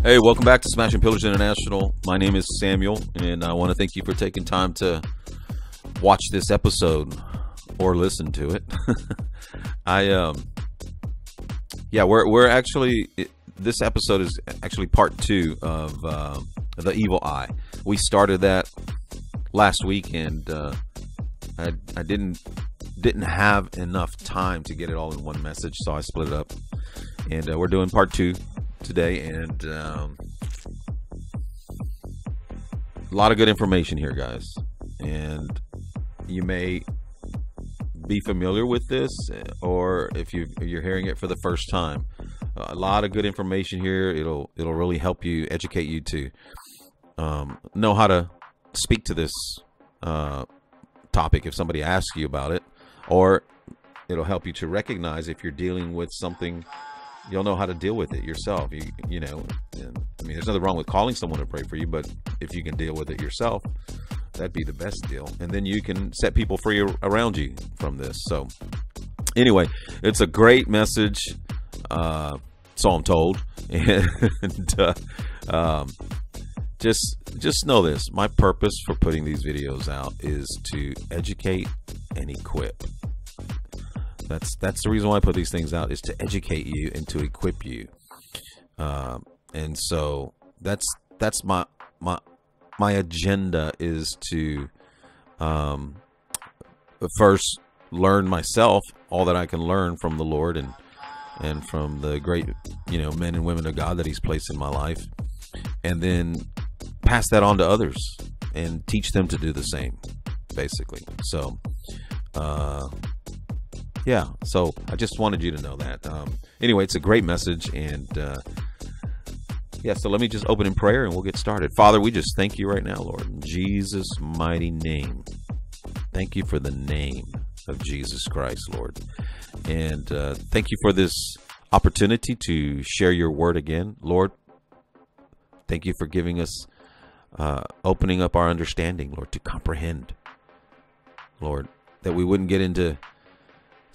Hey, welcome back to Smashing Pillars International. My name is Samuel, and I want to thank you for taking time to watch this episode or listen to it. I um, yeah, we're we're actually this episode is actually part two of uh, the Evil Eye. We started that last week, and uh, I I didn't didn't have enough time to get it all in one message, so I split it up, and uh, we're doing part two today, and um, a lot of good information here, guys. And you may be familiar with this, or if you you're hearing it for the first time, a lot of good information here. It'll it'll really help you educate you to um, know how to speak to this uh, topic if somebody asks you about it, or it'll help you to recognize if you're dealing with something you'll know how to deal with it yourself. You you know, and, I mean, there's nothing wrong with calling someone to pray for you, but if you can deal with it yourself, that'd be the best deal. And then you can set people free around you from this. So, anyway, it's a great message. Uh, so I'm told, and uh, um, just just know this: my purpose for putting these videos out is to educate and equip. That's that's the reason why I put these things out is to educate you and to equip you. Um, and so that's that's my my my agenda is to um, first learn myself all that I can learn from the Lord and and from the great you know men and women of God that He's placed in my life, and then pass that on to others and teach them to do the same, basically. So. Uh, yeah, so I just wanted you to know that. Um, anyway, it's a great message, and uh, yeah, so let me just open in prayer and we'll get started. Father, we just thank you right now, Lord, in Jesus' mighty name. Thank you for the name of Jesus Christ, Lord. And uh, thank you for this opportunity to share your word again, Lord. Thank you for giving us, uh, opening up our understanding, Lord, to comprehend, Lord, that we wouldn't get into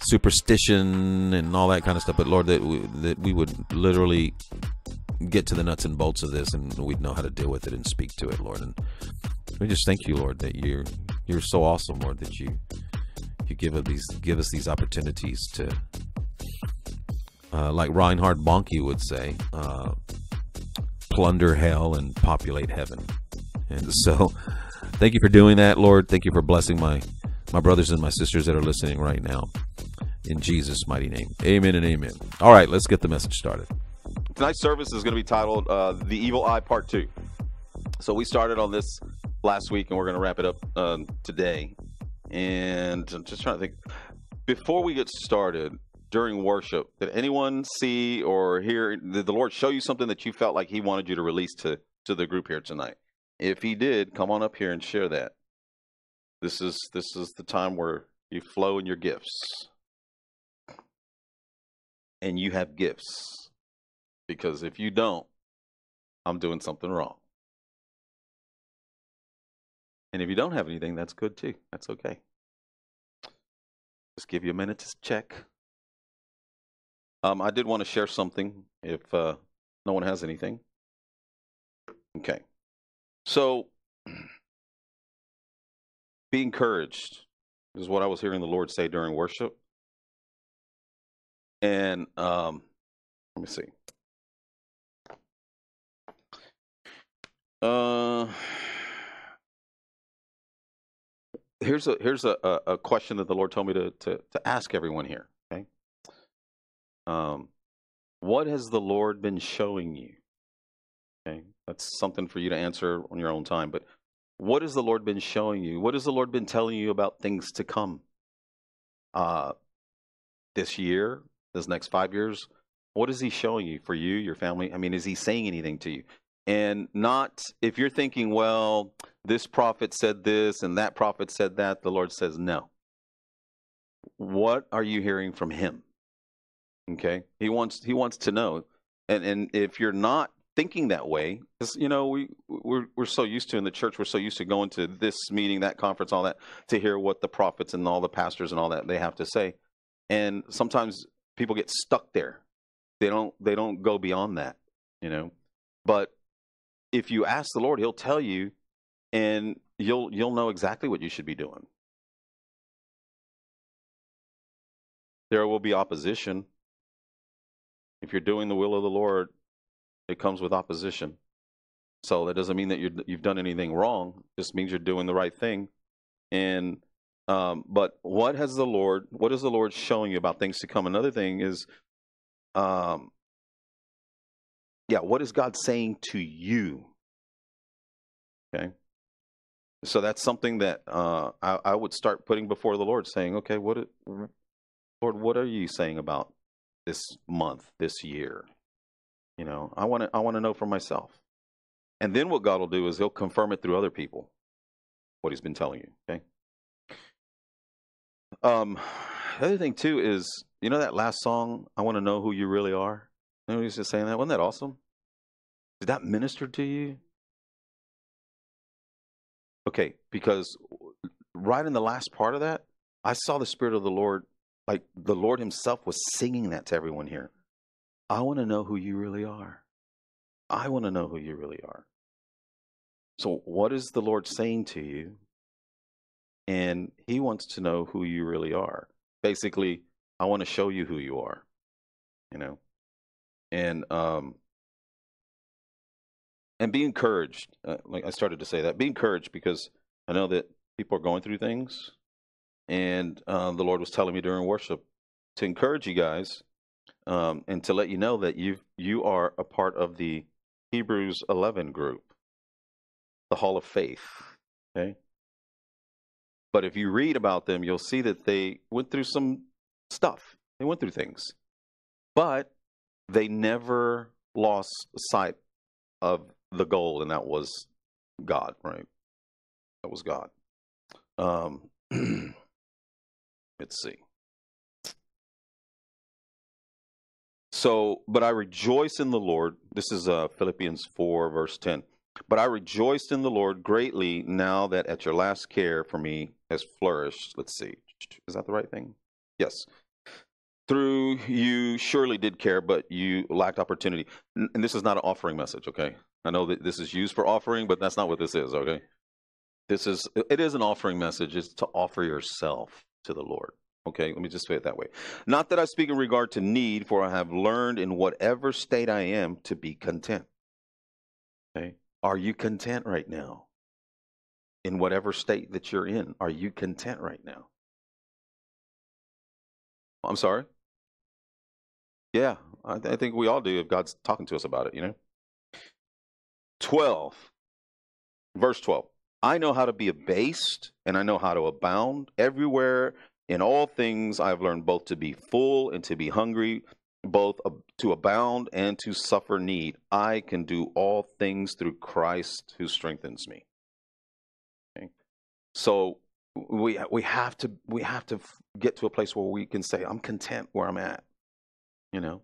superstition and all that kind of stuff. But Lord, that we, that we would literally get to the nuts and bolts of this, and we'd know how to deal with it and speak to it, Lord. And we just thank you, Lord, that you're you're so awesome, Lord, that you you give us these give us these opportunities to, uh, like Reinhard Bonnke would say, uh, plunder hell and populate heaven. And so, thank you for doing that, Lord. Thank you for blessing my my brothers and my sisters that are listening right now. In Jesus' mighty name. Amen and amen. All right, let's get the message started. Tonight's service is going to be titled uh, The Evil Eye Part 2. So we started on this last week and we're going to wrap it up uh, today. And I'm just trying to think. Before we get started, during worship, did anyone see or hear, did the Lord show you something that you felt like He wanted you to release to, to the group here tonight? If He did, come on up here and share that. This is this is the time where you flow in your gifts. And you have gifts. Because if you don't, I'm doing something wrong. And if you don't have anything, that's good too. That's okay. Just give you a minute to check. Um, I did want to share something if uh, no one has anything. Okay. So be encouraged, is what I was hearing the Lord say during worship. And um, let me see. Uh, here's a here's a, a question that the Lord told me to, to to ask everyone here. Okay. Um, what has the Lord been showing you? Okay, that's something for you to answer on your own time. But what has the Lord been showing you? What has the Lord been telling you about things to come? Uh, this year, this next five years, what is He showing you for you, your family? I mean, is He saying anything to you? And not if you're thinking, well, this prophet said this and that prophet said that, the Lord says no. What are you hearing from Him? Okay, He wants He wants to know. And and if you're not thinking that way because you know we we're, we're so used to in the church we're so used to going to this meeting that conference all that to hear what the prophets and all the pastors and all that they have to say and sometimes people get stuck there they don't they don't go beyond that you know But if you ask the Lord, He'll tell you, and you'll you'll know exactly what you should be doing. There will be opposition. If you're doing the will of the Lord, it comes with opposition. So that doesn't mean that you have done anything wrong. It just means you're doing the right thing. And um, but what has the Lord? What is the Lord showing you about things to come? Another thing is, um, yeah, what is God saying to you? Okay, so that's something that uh, I, I, would start putting before the Lord, saying, okay, what, Lord, what are you saying about this month, this year? You know, I want to, I want to know for myself. And then what God will do is He'll confirm it through other people, what He's been telling you. Okay. Um, the other thing too is, you know that last song, "I Want to Know Who You Really Are." You know, he's just saying that. Wasn't that awesome? Did that minister to you? Okay, because right in the last part of that, I saw the Spirit of the Lord, like the Lord Himself was singing that to everyone here. I want to know who you really are. I want to know who you really are. So, what is the Lord saying to you? And He wants to know who you really are. Basically, I want to show you who you are, you know? And, um, and be encouraged. Uh, like I started to say that, be encouraged because I know that people are going through things. And uh, the Lord was telling me during worship to encourage you guys um, and to let you know that you you are a part of the Hebrews 11 group the Hall of Faith. Okay? But if you read about them, you'll see that they went through some stuff. They went through things. But they never lost sight of the goal, and that was God, right? That was God. Um, let's see. So, but I rejoice in the Lord. This is uh, Philippians 4, verse 10. But I rejoiced in the Lord greatly now that at your last care for me has flourished. Let's see. Is that the right thing? Yes. Through you surely did care, but you lacked opportunity. And this is not an offering message, okay? I know that this is used for offering, but that's not what this is, okay? This is it is an offering message. It's to offer yourself to the Lord. Okay, let me just say it that way. Not that I speak in regard to need, for I have learned in whatever state I am to be content. Okay. Are you content right now? In whatever state that you're in, are you content right now? I'm sorry? Yeah, I, th- I think we all do if God's talking to us about it, you know? 12, verse 12. I know how to be abased and I know how to abound. Everywhere in all things I've learned both to be full and to be hungry, both to abound and to suffer need. I can do all things through Christ who strengthens me. Okay? So we we have to we have to get to a place where we can say I'm content where I'm at. You know,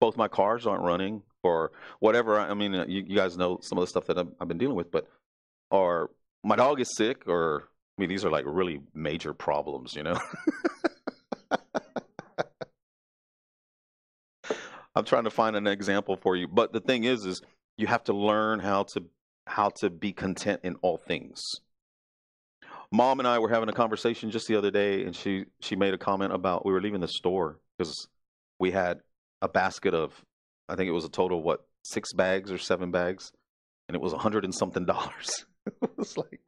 both my cars aren't running or whatever. I mean, uh, you, you guys know some of the stuff that I've, I've been dealing with, but or my dog is sick, or I mean, these are like really major problems. You know. I'm trying to find an example for you. But the thing is, is you have to learn how to how to be content in all things. Mom and I were having a conversation just the other day, and she she made a comment about we were leaving the store because we had a basket of I think it was a total of what six bags or seven bags, and it was a hundred and something dollars. it was like,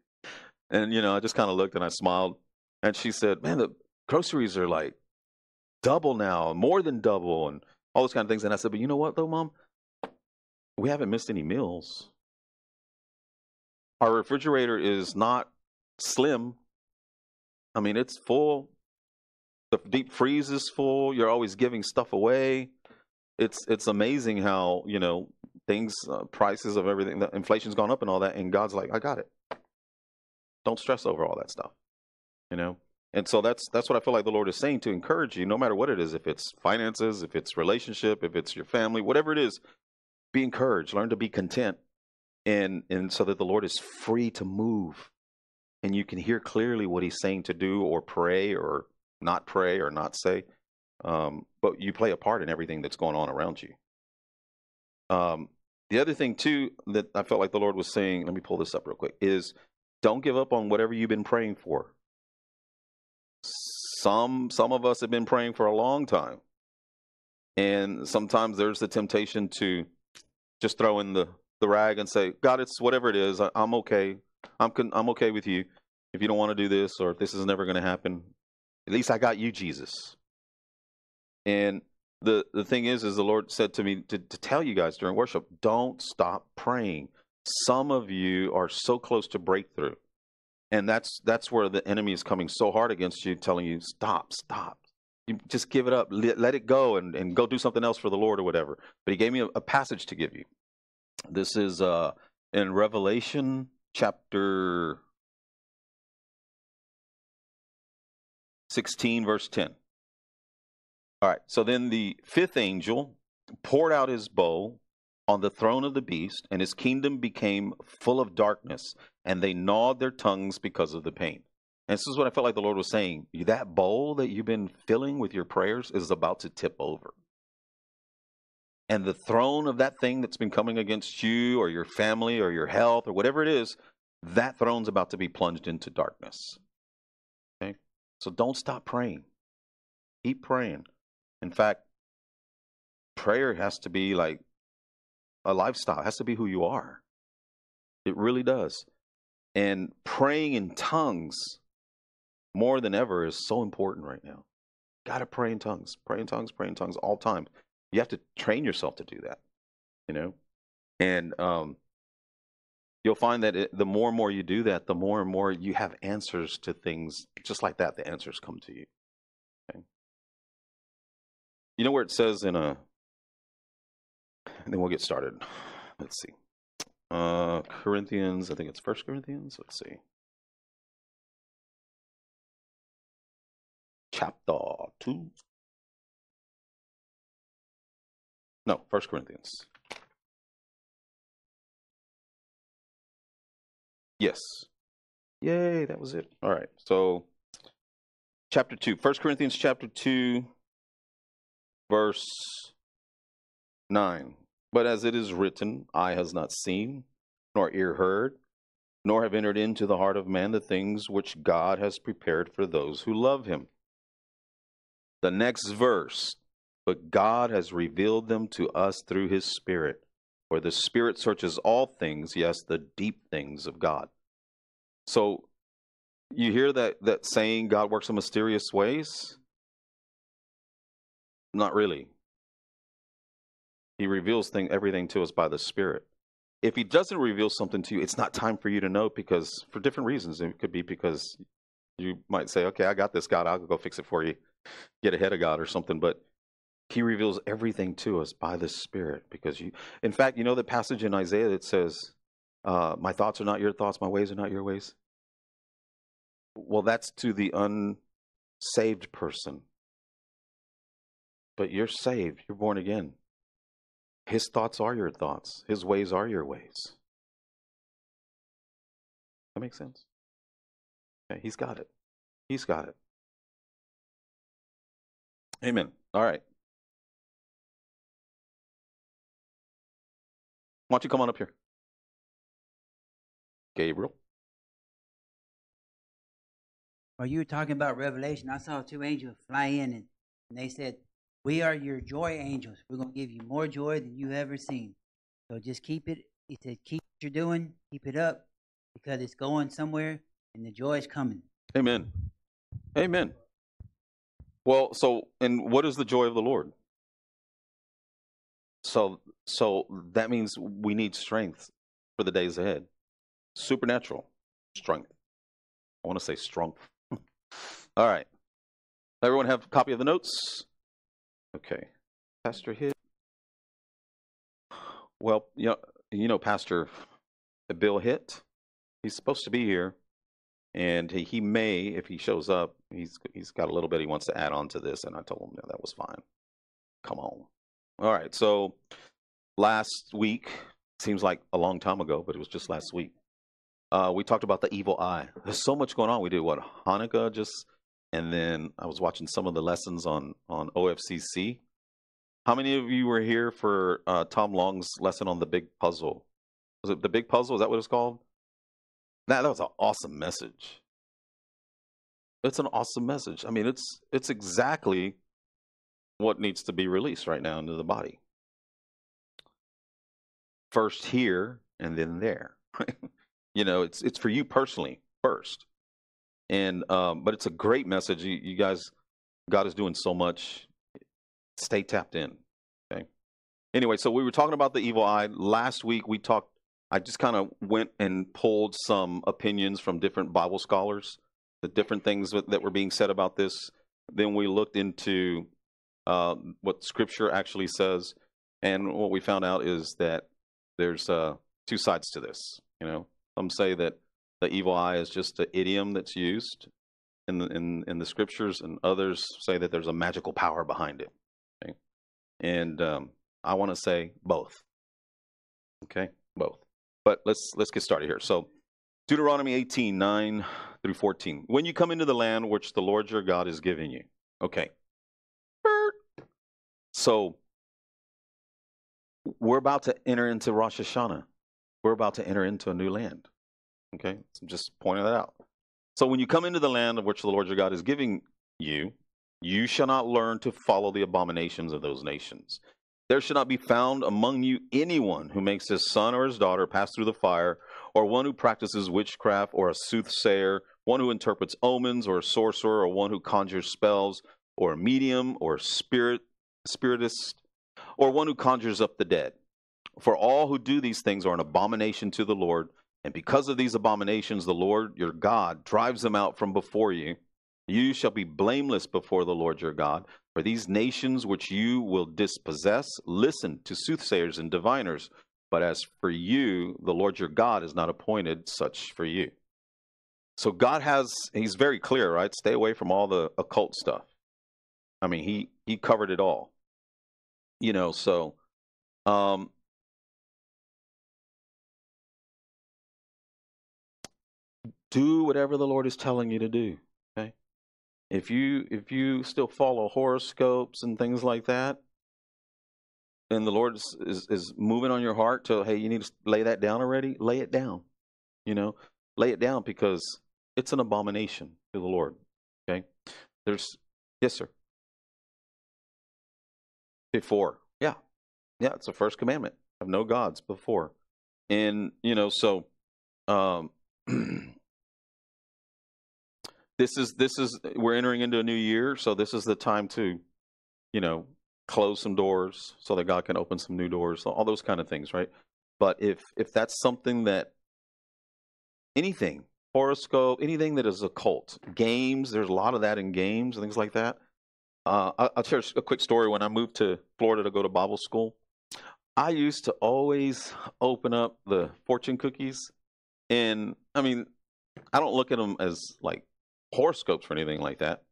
and you know, I just kind of looked and I smiled, and she said, "Man, the groceries are like double now, more than double," and all those kind of things. And I said, but you know what though, mom? We haven't missed any meals. Our refrigerator is not slim. I mean, it's full. The deep freeze is full. You're always giving stuff away. It's it's amazing how you know things, uh, prices of everything, the inflation's gone up and all that, and God's like, I got it. Don't stress over all that stuff. You know, and so that's that's what I feel like the Lord is saying to encourage you, no matter what it is, if it's finances, if it's relationship, if it's your family, whatever it is, be encouraged. Learn to be content, and and so that the Lord is free to move, and you can hear clearly what He's saying to do, or pray, or not pray, or not say. Um, but you play a part in everything that's going on around you. Um, The other thing too that I felt like the Lord was saying, let me pull this up real quick, is don't give up on whatever you've been praying for. Some some of us have been praying for a long time. And sometimes there's the temptation to just throw in the, the rag and say, God, it's whatever it is. I, am okay. I'm, con- I'm okay with you. If you don't want to do this or if this is never going to happen, at least I got you, Jesus. And the, the thing is, is the Lord said to me to, to tell you guys during worship, don't stop praying. Some of you are so close to breakthrough. And that's that's where the enemy is coming so hard against you, telling you, stop, stop, you just give it up, let, it go, and, and go do something else for the Lord or whatever. But he gave me a, a passage to give you. This is uh, in Revelation chapter 16, verse 10. All right, so then the fifth angel poured out his bowl on the throne of the beast, and his kingdom became full of darkness, and they gnawed their tongues because of the pain. And this is what I felt like the Lord was saying. That bowl that you've been filling with your prayers is about to tip over. And the throne of that thing that's been coming against you or your family or your health or whatever it is, that throne's about to be plunged into darkness. Okay? So don't stop praying. Keep praying. In fact, prayer has to be like a lifestyle, it has to be who you are. It really does. And praying in tongues more than ever is so important right now. Got to pray in tongues, pray in tongues, pray in tongues all time. You have to train yourself to do that, you know? And um, you'll find that it, the more and more you do that, the more and more you have answers to things just like that. The answers come to you. Okay? You know where it says in a, and then we'll get started. Let's see. Uh, Corinthians, I think it's First Corinthians. Let's see. chapter 2. No, First Corinthians. Yes. Yay, that was it. All right. So chapter 2. First Corinthians chapter 2 verse 9. But as it is written, eye has not seen, nor ear heard, nor have entered into the heart of man the things which God has prepared for those who love him. The next verse, but God has revealed them to us through his Spirit. For the Spirit searches all things, yes, the deep things of God. So you hear that, that saying, God works in mysterious ways? Not really. He reveals thing, everything to us by the Spirit. If he doesn't reveal something to you, it's not time for you to know because for different reasons. It could be because you might say, okay, I got this, God, I'll go fix it for you get ahead of God or something, but he reveals everything to us by the Spirit because you, in fact, you know the passage in Isaiah that says, uh, My thoughts are not your thoughts, my ways are not your ways? Well, that's to the unsaved person. But you're saved, you're born again. His thoughts are your thoughts, His ways are your ways. That makes sense? Okay, he's got it. He's got it. Amen. All right. Why don't you come on up here? Gabriel. While you were talking about Revelation, I saw two angels fly in and they said, We are your joy angels. We're going to give you more joy than you've ever seen. So just keep it. He said, Keep what you're doing, keep it up because it's going somewhere and the joy is coming. Amen. Amen. Well, so and what is the joy of the Lord? So so that means we need strength for the days ahead. Supernatural strength. I want to say strength. All right. Everyone have a copy of the notes? Okay. Pastor Hit. Well, you know, you know Pastor Bill Hit. He's supposed to be here and he, he may, if he shows up, he's he's got a little bit he wants to add on to this, and I told him that was fine. Come on. All right. So last week seems like a long time ago, but it was just last week. Uh, we talked about the evil eye. There's so much going on. We did what Hanukkah just, and then I was watching some of the lessons on on OFCC, How many of you were here for uh, Tom Long's lesson on the big puzzle? Was it the big puzzle? Is that what it's called? That that was an awesome message. It's an awesome message. I mean, it's it's exactly what needs to be released right now into the body. First here and then there. you know, it's it's for you personally first. And um, but it's a great message. You, you guys, God is doing so much. Stay tapped in. Okay. Anyway, so we were talking about the evil eye last week. We talked. I just kind of went and pulled some opinions from different Bible scholars, the different things that, were being said about this. Then we looked into uh, what Scripture actually says, and what we found out is that there's uh, two sides to this. You know, some say that the evil eye is just an idiom that's used in the in, in the scriptures, and others say that there's a magical power behind it. Okay? And um, I want to say both. Okay, both. But let's let's get started here. So Deuteronomy 18, 9 through 14. When you come into the land which the Lord your God is giving you. Okay. So we're about to enter into Rosh Hashanah. We're about to enter into a new land. Okay, so just pointing that out. So when you come into the land of which the Lord your God is giving you, you shall not learn to follow the abominations of those nations. There shall not be found among you anyone who makes his son or his daughter pass through the fire, or one who practices witchcraft, or a soothsayer, one who interprets omens, or a sorcerer, or one who conjures spells, or a medium, or a spirit spiritist, or one who conjures up the dead. For all who do these things are an abomination to the Lord and because of these abominations, the Lord your God drives them out from before you. You shall be blameless before the Lord your God. For these nations which you will dispossess, listen to soothsayers and diviners. But as for you, the Lord your God has not appointed such for you. So God has, he's very clear, right? Stay away from all the occult stuff. I mean, he, he covered it all. You know, so um, do whatever the Lord is telling you to do. Okay. If you if you still follow horoscopes and things like that, and the Lord is, is, is moving on your heart to hey, you need to lay that down already, lay it down. You know, lay it down because it's an abomination to the Lord. Okay. There's yes, sir. Before. Yeah. Yeah, it's the first commandment. Have no gods before. And, you know, so um this is this is we're entering into a new year, so this is the time to, you know, close some doors so that God can open some new doors, all those kind of things, right? But if if that's something that anything horoscope, anything that is occult, games, there's a lot of that in games and things like that. Uh, I'll share a quick story. When I moved to Florida to go to Bible school, I used to always open up the fortune cookies, and I mean, I don't look at them as like horoscopes or anything like that.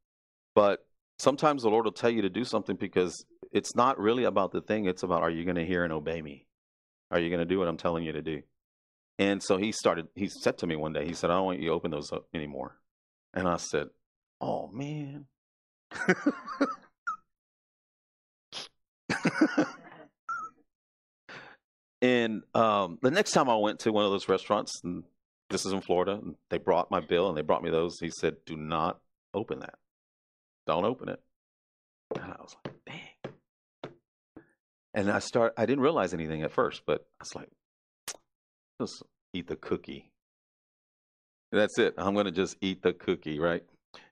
But sometimes the Lord will tell you to do something because it's not really about the thing. It's about, are you going to hear and obey me? Are you going to do what I'm telling you to do? And so he started, he said to me one day, he said, I don't want you to open those up anymore. And I said, oh, man. and um, the next time I went to one of those restaurants, and this is in Florida. They brought my bill and they brought me those. He said, do not open that. Don't open it. And I was like, dang. And I start, I didn't realize anything at first, but I was like, just eat the cookie. That's it. I'm going to just eat the cookie, right?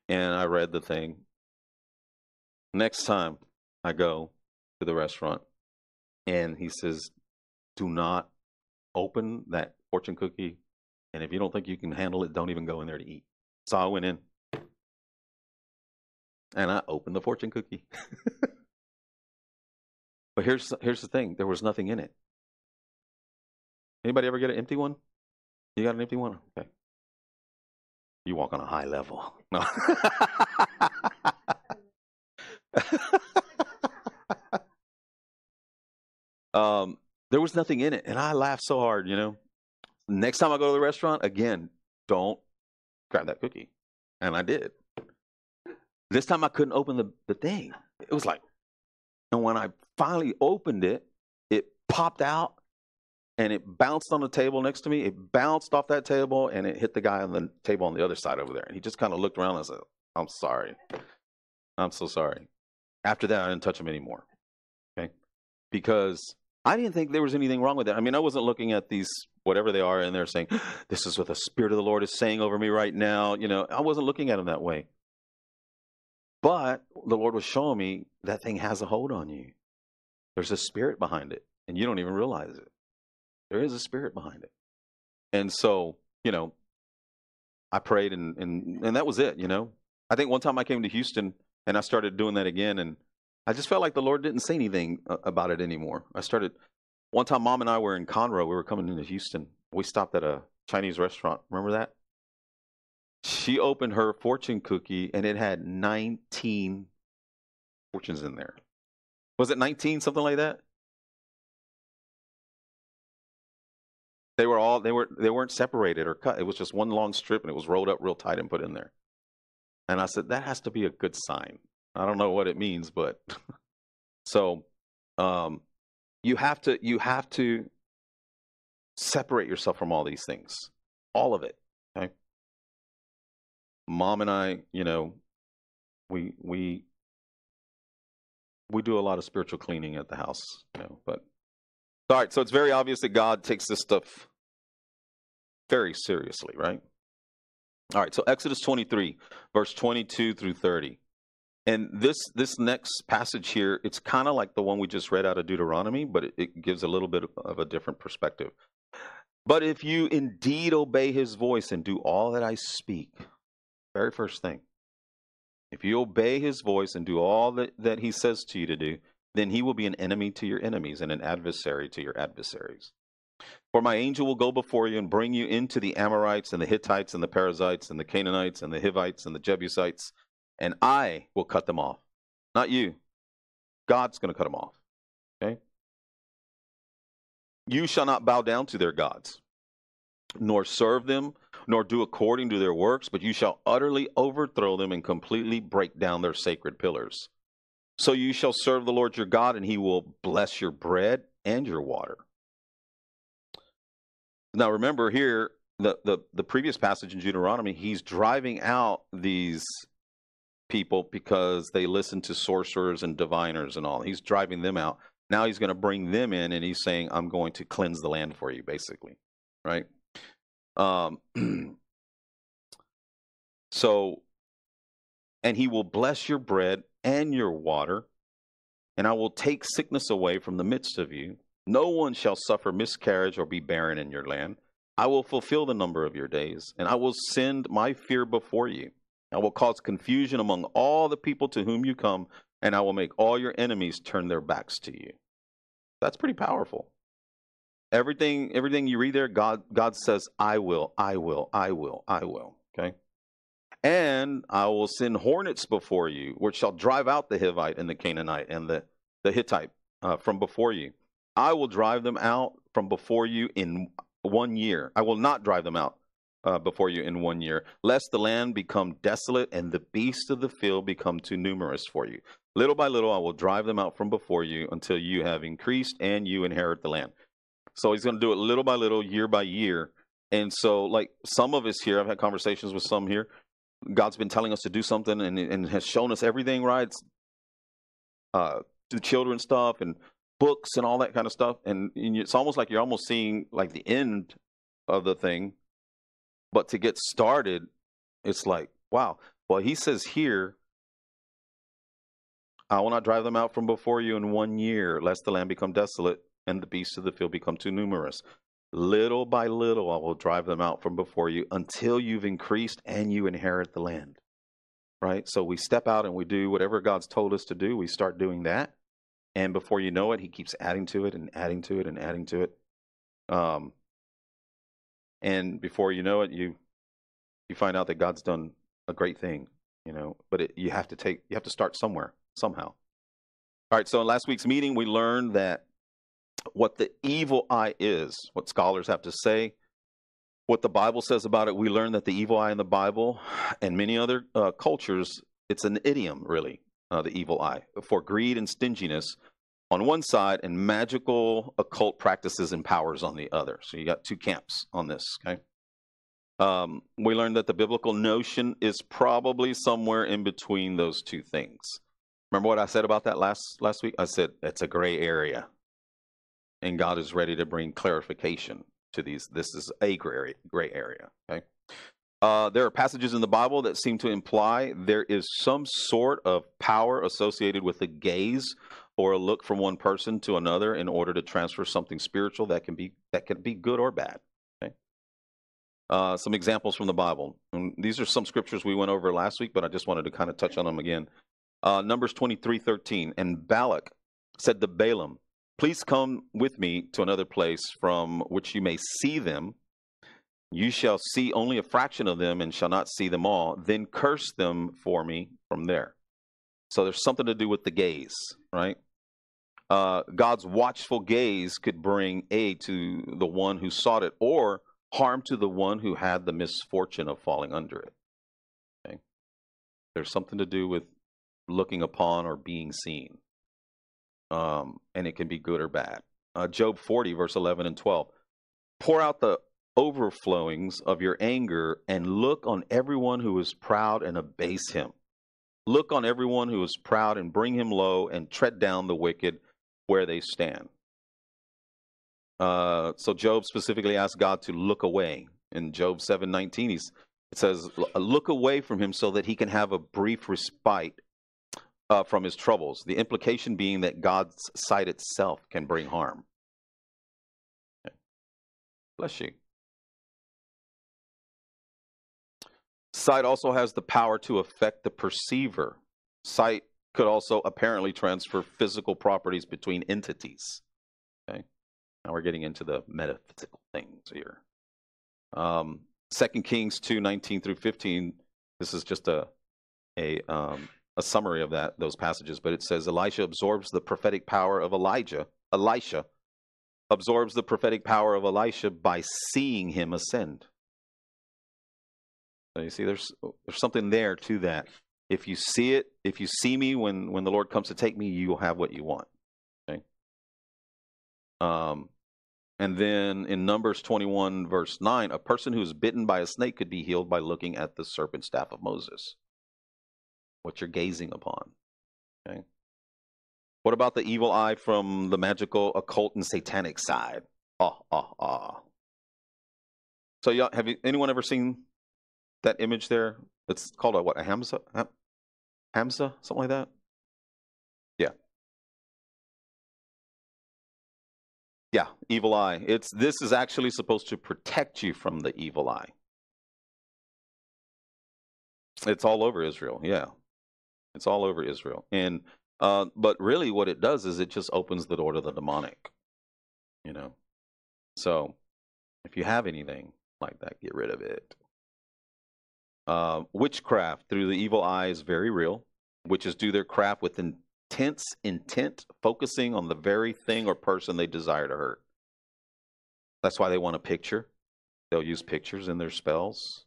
And I read the thing. Next time I go to the restaurant and he says, do not open that fortune cookie and if you don't think you can handle it, don't even go in there to eat. So I went in and I opened the fortune cookie. but here's here's the thing: there was nothing in it. Anybody ever get an empty one? You got an empty one? Okay. You walk on a high level. No. um, there was nothing in it, and I laughed so hard, you know. Next time I go to the restaurant, again, don't grab that cookie. And I did. This time I couldn't open the, the thing. It was like, and when I finally opened it, it popped out and it bounced on the table next to me. It bounced off that table and it hit the guy on the table on the other side over there. And he just kind of looked around and said, I'm sorry. I'm so sorry. After that, I didn't touch him anymore. Okay. Because I didn't think there was anything wrong with that. I mean, I wasn't looking at these, whatever they are, and they're saying, This is what the Spirit of the Lord is saying over me right now. You know, I wasn't looking at them that way. But the Lord was showing me that thing has a hold on you. There's a spirit behind it, and you don't even realize it. There is a spirit behind it. And so, you know, I prayed and, and, and that was it, you know. I think one time I came to Houston and I started doing that again and I just felt like the Lord didn't say anything uh, about it anymore. I started one time mom and I were in Conroe, we were coming into Houston. We stopped at a Chinese restaurant. Remember that? She opened her fortune cookie and it had 19 fortunes in there. Was it 19 something like that? They were all they were they weren't separated or cut. It was just one long strip and it was rolled up real tight and put in there. And I said that has to be a good sign. I don't know what it means, but so um, you have to you have to separate yourself from all these things, all of it. Okay. Mom and I, you know, we we we do a lot of spiritual cleaning at the house, you know, but all right, so it's very obvious that God takes this stuff very seriously, right? All right, so Exodus 23, verse 22 through 30. And this this next passage here, it's kind of like the one we just read out of Deuteronomy, but it, it gives a little bit of a different perspective. But if you indeed obey his voice and do all that I speak, very first thing, if you obey his voice and do all that, that he says to you to do, then he will be an enemy to your enemies and an adversary to your adversaries. For my angel will go before you and bring you into the Amorites and the Hittites and the Perizzites and the Canaanites and the Hivites and the Jebusites, and I will cut them off. Not you. God's going to cut them off. Okay? You shall not bow down to their gods, nor serve them, nor do according to their works, but you shall utterly overthrow them and completely break down their sacred pillars. So you shall serve the Lord your God, and he will bless your bread and your water. Now remember here, the, the, the previous passage in Deuteronomy, he's driving out these people because they listen to sorcerers and diviners and all. He's driving them out. Now he's going to bring them in and he's saying, I'm going to cleanse the land for you, basically. Right? Um, so, and he will bless your bread and your water, and I will take sickness away from the midst of you. No one shall suffer miscarriage or be barren in your land. I will fulfill the number of your days, and I will send my fear before you. I will cause confusion among all the people to whom you come, and I will make all your enemies turn their backs to you. That's pretty powerful. Everything, everything you read there, God, God says, I will, I will, I will, I will. Okay? And I will send hornets before you, which shall drive out the Hivite and the Canaanite and the, the Hittite uh, from before you. I will drive them out from before you in one year. I will not drive them out uh, before you in one year, lest the land become desolate and the beasts of the field become too numerous for you. Little by little, I will drive them out from before you until you have increased and you inherit the land. So he's going to do it little by little, year by year. And so, like some of us here, I've had conversations with some here God's been telling us to do something and, and has shown us everything, right? Uh, the children stuff and books and all that kind of stuff. And, and it's almost like you're almost seeing like the end of the thing. But to get started, it's like, wow. Well, he says here, I will not drive them out from before you in one year, lest the land become desolate and the beasts of the field become too numerous. Little by little, I will drive them out from before you until you've increased and you inherit the land. Right? So we step out and we do whatever God's told us to do. We start doing that. And before you know it, He keeps adding to it and adding to it and adding to it. Um, and before you know it, you you find out that God's done a great thing, you know. But it, you have to take you have to start somewhere somehow. All right. So in last week's meeting, we learned that what the evil eye is, what scholars have to say, what the Bible says about it. We learned that the evil eye in the Bible and many other uh, cultures, it's an idiom, really, uh, the evil eye, for greed and stinginess, on one side and magical occult practices and powers on the other. So you got two camps on this, okay? Um, we learned that the biblical notion is probably somewhere in between those two things. Remember what I said about that last last week? I said it's a gray area, and God is ready to bring clarification to these. This is a gray. Gray area okay. Uh, there are passages in the Bible that seem to imply there is some sort of power associated with the gaze or a look from one person to another in order to transfer something spiritual that can be that can be good or bad. Okay. Uh, some examples from the Bible. And these are some scriptures we went over last week, but I just wanted to kind of touch on them again. Uh, Numbers twenty three thirteen. And Balak said to Balaam, Please come with me to another place from which you may see them. You shall see only a fraction of them and shall not see them all. Then curse them for me from there. So there's something to do with the gaze, right? Uh, God's watchful gaze could bring aid to the one who sought it or harm to the one who had the misfortune of falling under it. Okay? There's something to do with looking upon or being seen. Um, and it can be good or bad. Uh, Job 40, verse 11 and 12. Pour out the overflowings of your anger and look on everyone who is proud and abase him. Look on everyone who is proud and bring him low and tread down the wicked where they stand. Uh, so Job specifically asked God to look away. In Job 7:19, it says, "Look away from him so that he can have a brief respite uh, from his troubles." The implication being that God's sight itself can bring harm. Bless you. Sight also has the power to affect the perceiver. Sight could also apparently transfer physical properties between entities. Okay, now we're getting into the metaphysical things here. Um, 2 Kings 2 19 through 15. This is just a, a, um, a summary of that those passages, but it says Elisha absorbs the prophetic power of Elijah. Elisha absorbs the prophetic power of Elisha by seeing him ascend. So you see, there's there's something there to that. If you see it, if you see me when when the Lord comes to take me, you will have what you want. Okay. Um, and then in Numbers 21, verse 9, a person who is bitten by a snake could be healed by looking at the serpent staff of Moses. What you're gazing upon. Okay. What about the evil eye from the magical, occult, and satanic side? Ah, ah, ah. So, y'all, have you, anyone ever seen that image there? It's called a what? A Hamza? Hamza, something like that. Yeah. Yeah, evil eye. It's this is actually supposed to protect you from the evil eye. It's all over Israel. Yeah. It's all over Israel. And uh, but really what it does is it just opens the door to the demonic. You know. So if you have anything like that, get rid of it. Uh, witchcraft through the evil eye is very real. Witches do their craft with intense intent, focusing on the very thing or person they desire to hurt. That's why they want a picture. They'll use pictures in their spells.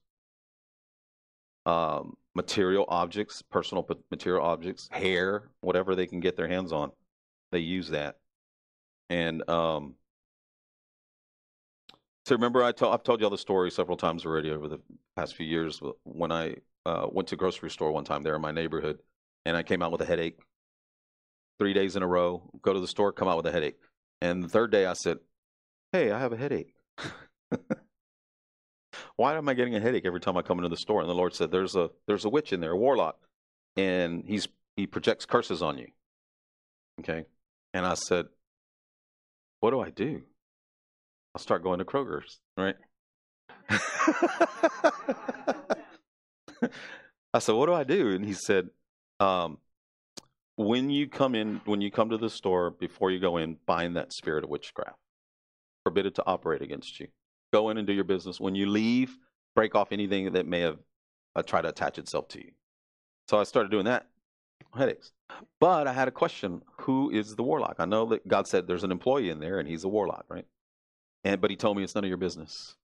Um, material objects, personal material objects, hair, whatever they can get their hands on, they use that. And um, so remember, I told I've told y'all the story several times already over the past few years. When I uh, went to grocery store one time there in my neighborhood, and I came out with a headache. Three days in a row, go to the store, come out with a headache, and the third day I said, "Hey, I have a headache." Why am I getting a headache every time I come into the store? And the Lord said, "There's a there's a witch in there, a warlock, and he's he projects curses on you." Okay, and I said, "What do I do?" I'll start going to Kroger's, right? I said, "What do I do?" And he said, um, "When you come in, when you come to the store, before you go in, bind that spirit of witchcraft, forbid it to operate against you. Go in and do your business. When you leave, break off anything that may have uh, tried to attach itself to you." So I started doing that. Headaches, but I had a question: Who is the warlock? I know that God said there's an employee in there, and he's a warlock, right? And but he told me it's none of your business.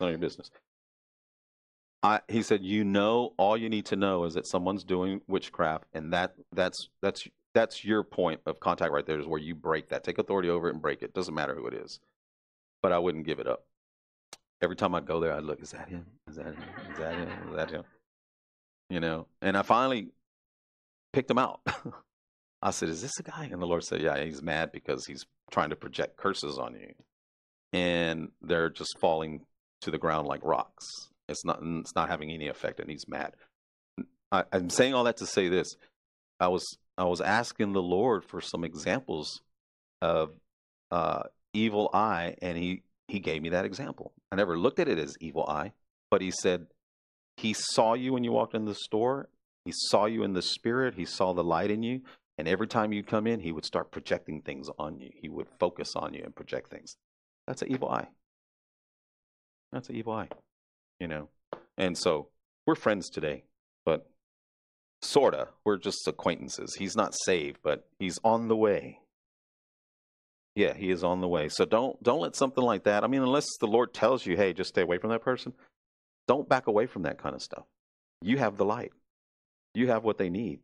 None of your business. I, he said, you know, all you need to know is that someone's doing witchcraft, and that that's that's that's your point of contact right there is where you break that. Take authority over it and break it. Doesn't matter who it is. But I wouldn't give it up. Every time I go there, I'd look, is that him? Is that him? Is that him? Is that him? You know, and I finally picked him out. I said, Is this a guy? And the Lord said, Yeah, he's mad because he's trying to project curses on you. And they're just falling to the ground like rocks. It's not it's not having any effect and he's mad. I, I'm saying all that to say this. I was I was asking the Lord for some examples of uh, evil eye, and he he gave me that example. I never looked at it as evil eye, but he said he saw you when you walked in the store. He saw you in the spirit. He saw the light in you, and every time you come in, he would start projecting things on you. He would focus on you and project things. That's an evil eye. That's an evil eye, you know. And so we're friends today, but sorta. We're just acquaintances. He's not saved, but he's on the way. Yeah, he is on the way. So don't don't let something like that. I mean, unless the Lord tells you, "Hey, just stay away from that person." Don't back away from that kind of stuff. You have the light. You have what they need.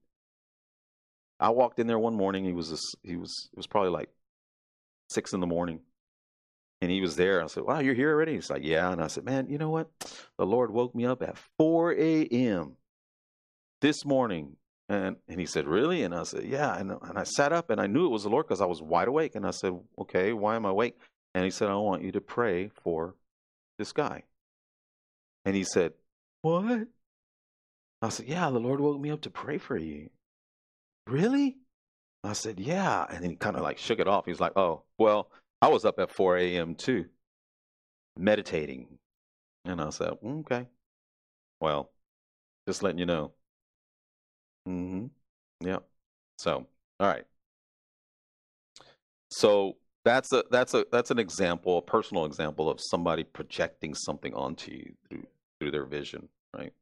I walked in there one morning. He was this, he was it was probably like six in the morning, and he was there. I said, "Wow, you're here already?" He's like, "Yeah." And I said, "Man, you know what? The Lord woke me up at 4 a.m. this morning." And and he said, "Really?" And I said, "Yeah." And and I sat up and I knew it was the Lord because I was wide awake. And I said, "Okay, why am I awake?" And he said, "I want you to pray for this guy." And he said, "What?" I said, "Yeah, the Lord woke me up to pray for you." Really? I said, "Yeah." And then he kind of like shook it off. He's like, "Oh, well, I was up at 4 a.m. too, meditating." And I said, "Okay, well, just letting you know." Mm-hmm. Yeah. So, all right. So that's a that's a that's an example, a personal example of somebody projecting something onto you through through their vision, right?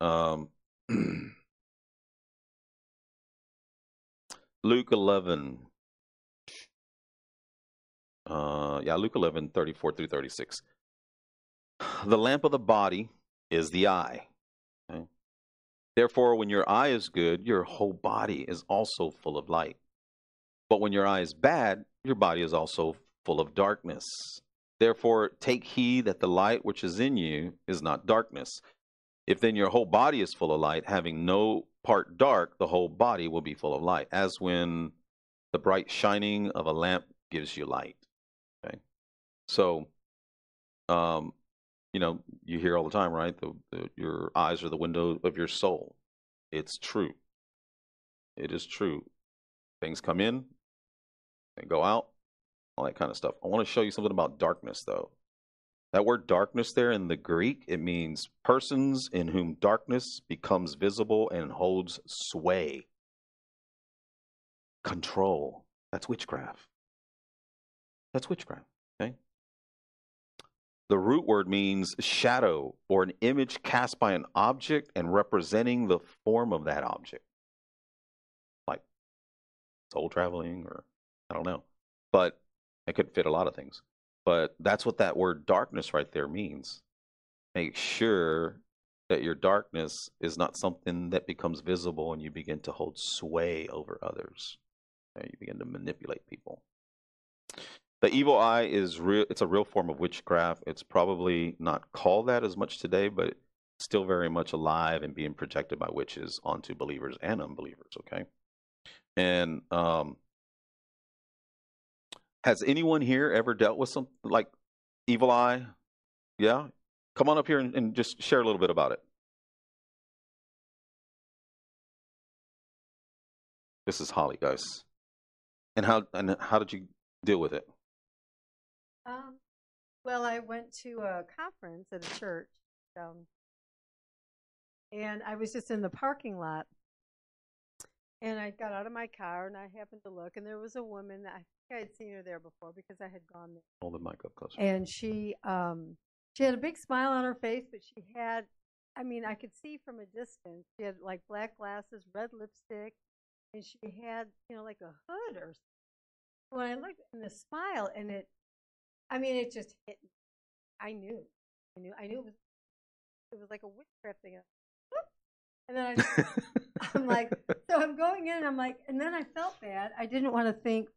Um, Luke eleven. Uh, yeah, Luke 11, 34 through 36. The lamp of the body is the eye. Okay? Therefore, when your eye is good, your whole body is also full of light. But when your eye is bad, your body is also full of darkness. Therefore, take heed that the light which is in you is not darkness. If then your whole body is full of light, having no part dark, the whole body will be full of light, as when the bright shining of a lamp gives you light. Okay. So, um, you know, you hear all the time, right? The, the, your eyes are the window of your soul. It's true. It is true. Things come in and go out, all that kind of stuff. I want to show you something about darkness, though. That word darkness there in the Greek, it means persons in whom darkness becomes visible and holds sway. Control. That's witchcraft. That's witchcraft. Okay. The root word means shadow or an image cast by an object and representing the form of that object. Like soul traveling or I don't know. But it could fit a lot of things. But that's what that word darkness right there means. Make sure that your darkness is not something that becomes visible and you begin to hold sway over others. And you begin to manipulate people. The evil eye is real it's a real form of witchcraft. It's probably not called that as much today, but still very much alive and being projected by witches onto believers and unbelievers, okay? And um has anyone here ever dealt with some like evil eye? Yeah? Come on up here and, and just share a little bit about it. This is Holly, guys. And how and how did you deal with it? Um, well, I went to a conference at a church, um, and I was just in the parking lot, and I got out of my car and I happened to look, and there was a woman that I think I had seen her there before because I had gone there, Hold the mic up closer. and she um she had a big smile on her face, but she had, I mean, I could see from a distance. She had like black glasses, red lipstick, and she had you know like a hood or. something. When I looked in the smile, and it I mean, it just hit me. I knew. I knew. I knew it was. It was like a witchcraft thing. And then I, I'm like, so I'm going in, and I'm like, and then I felt bad. I didn't want to think,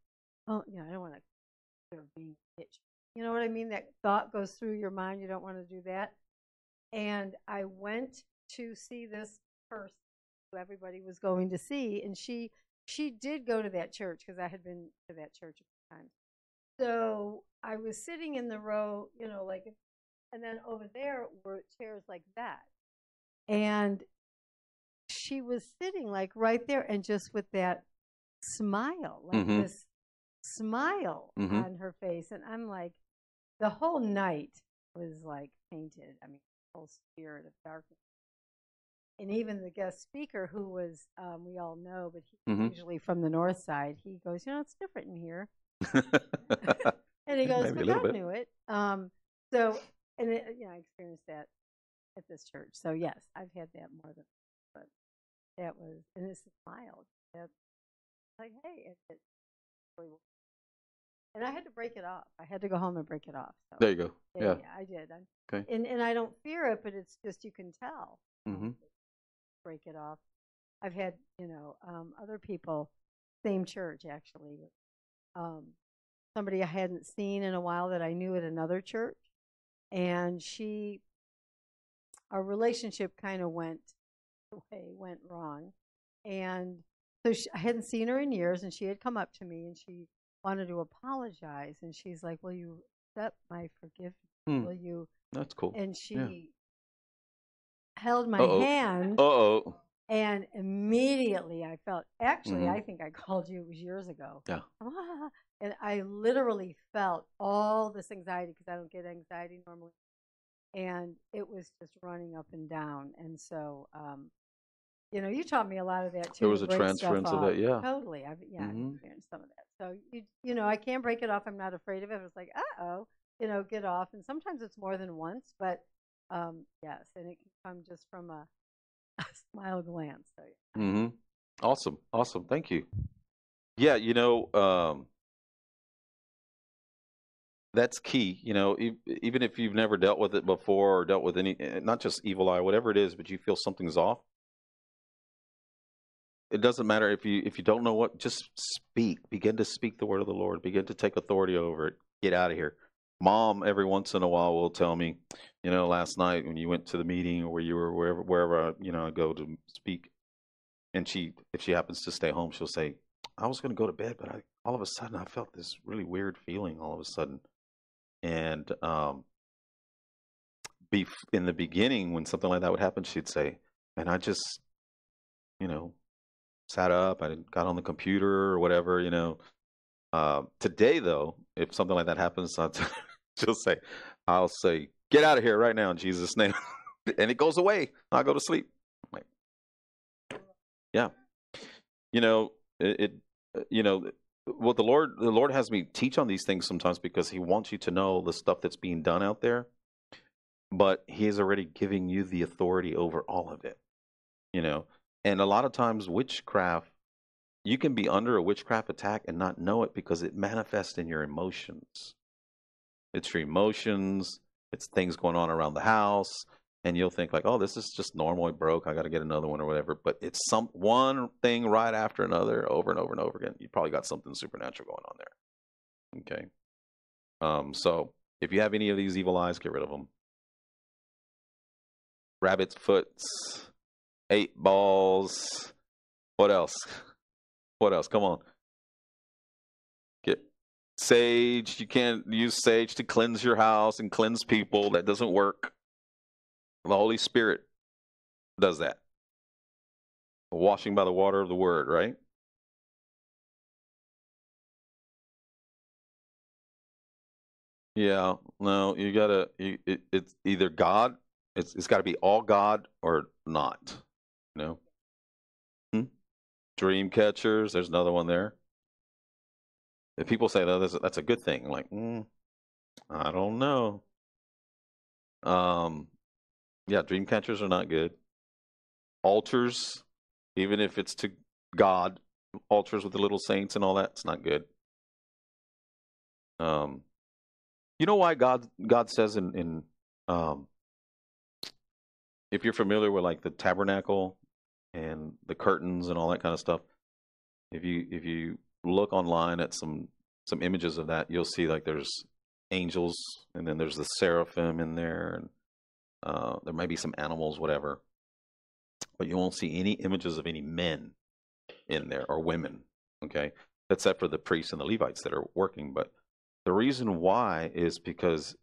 oh, know, I don't want to be bitch. You know what I mean? That thought goes through your mind. You don't want to do that. And I went to see this person who everybody was going to see, and she she did go to that church because I had been to that church a few times. So I was sitting in the row, you know, like, and then over there were chairs like that, and she was sitting like right there, and just with that smile, like Mhm. this smile Mhm. on her face, and I'm like, the whole night was like painted. I mean, the whole spirit of darkness. And even the guest speaker, who was, um, we all know, but he's Mhm. usually from the north side, he goes, you know, it's different in here. And he goes, well, bit. knew it. Um, so, and it, you know, I experienced that at this church. So yes, I've had that more than, but that was, and it's smile. That's like, hey, it, it, and I had to break it off. I had to go home and break it off. So. there you go. Yeah. I did. I'm, Okay. And and I don't fear it, but it's just you can tell. hmm Break it off. I've had you know um, other people, same church actually. Um, somebody I hadn't seen in a while that I knew at another church, and she, our relationship kind of went away, went wrong, and so she, I hadn't seen her in years, and she had come up to me and she wanted to apologize, and she's like, "Will you accept my forgiveness? Hmm. Will you?" That's cool. and she Yeah. held my Uh-oh. hand Uh oh. and immediately i felt actually Mhm. i think i called you it was years ago Yeah. "Ah," and i literally felt all this anxiety because i don't get anxiety normally and it was just running up and down and so um you know you taught me a lot of that too There was a transference of that, yeah. totally i've yeah Mhm. i've experienced some of that so you you know i can break it off i'm not afraid of it it's like uh-oh you know get off and sometimes it's more than once but um yes and it can come just from a, a smile glance so hmm Awesome. Awesome. Thank you. Yeah, you know, um, that's key. You know, even if you've never dealt with it before or dealt with any, eh, not just evil eye, whatever it is, but you feel something's off. It doesn't matter if you if you don't know what. Just speak. Begin to speak the word of the Lord. Begin to take authority over it. Get out of here. Mom, every once in a while, will tell me, you know, last night when you went to the meeting or where you were wherever wherever I, you know I go to speak, and she if she happens to stay home, she'll say, I was going to go to bed, but I all of a sudden I felt this really weird feeling all of a sudden, and um, be in the beginning when something like that would happen, she'd say, and I just, you know, sat up, I got on the computer or whatever, you know. Uh, today though, if something like that happens, I'll she'll say, I'll say, get out of here right now in Jesus' name, and it goes away. I go to sleep. Like, yeah, you know, it, it, uh, you know, what the Lord, the Lord has me teach on these things sometimes because He wants you to know the stuff that's being done out there, but He is already giving you the authority over all of it, you know. And a lot of times, witchcraft, you can be under a witchcraft attack and not know it because it manifests in your emotions. It's your emotions, it's things going on around the house, and you'll think like, "Oh, this is just normally broke. I got to get another one or whatever." But it's some one thing right after another, over and over and over again. You probably got something supernatural going on there. Okay. Um. So if you have any of these evil eyes, get rid of them. Rabbit's foots, eight balls. What else? What else? Come on. Get sage. You can't use sage to cleanse your house and cleanse people. That doesn't work. The Holy Spirit does that. Washing by the water of the word, right? Yeah, no, you gotta. You, it, it's either God. It's it's got to be all God or not. You know. Hmm? Dream catchers. There's another one there. If people say that, that's, that's a good thing. Like, mm, I don't know. Um, yeah, dream catchers are not good. Altars, even if it's to God, altars with the little saints and all that, it's not good. Um, you know why God God says in in um, if you're familiar with like the tabernacle and the curtains and all that kind of stuff. If you if you look online at some some images of that, you'll see like there's angels and then there's the seraphim in there and uh, there might be some animals, whatever. But you won't see any images of any men in there or women. Okay, except for the priests and the Levites that are working. But the reason why is because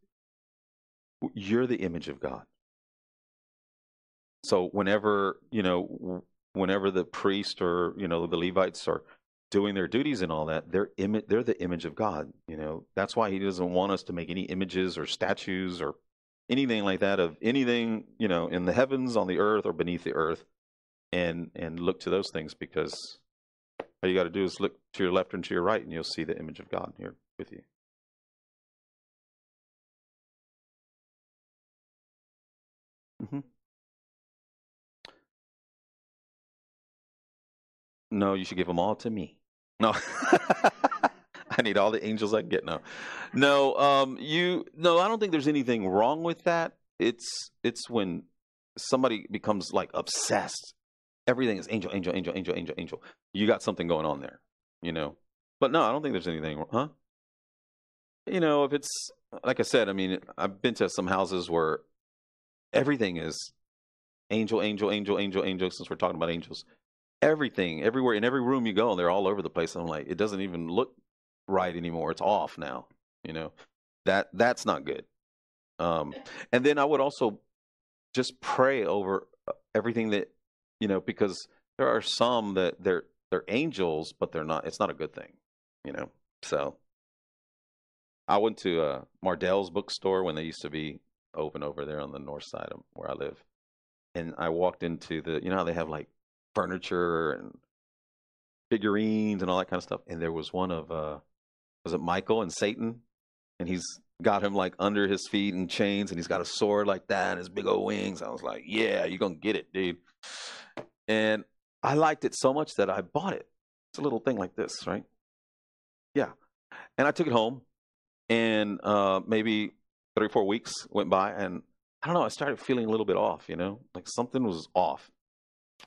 you're the image of God. So whenever you know, whenever the priest or you know the Levites are doing their duties and all that, they're imi- they're the image of God. You know that's why He doesn't want us to make any images or statues or anything like that of anything you know in the heavens, on the earth, or beneath the earth, and and look to those things because all you got to do is look to your left and to your right, and you'll see the image of God here with you. mm-hmm. No, you should give them all to me. No, need all the angels I can get. No, no, um, you no. I don't think there's anything wrong with that. It's it's when somebody becomes like obsessed. Everything is angel, angel, angel, angel, angel, angel. You got something going on there, you know. But no, I don't think there's anything, huh? You know, if it's like I said, I mean, I've been to some houses where everything is angel, angel, angel, angel, angel. Since we're talking about angels, everything, everywhere, in every room you go, and they're all over the place. I'm like, it doesn't even look right anymore. It's off now. You know, that that's not good. Um, and then I would also just pray over uh, everything that you know, because there are some that they're they're angels, but they're not. It's not a good thing. You know, so. I went to uh, Mardel's bookstore when they used to be open over there on the north side of where I live, and I walked into the. You know how they have like furniture and figurines and all that kind of stuff, and there was one of uh, was it Michael and Satan, and he's got him like under his feet in chains, and he's got a sword like that and his big old wings. I was like, yeah, you're gonna get it, dude. And I liked it so much that I bought it. It's a little thing like this, right? Yeah, and I took it home and uh, maybe three or four weeks went by and i don't know i started feeling a little bit off you know like something was off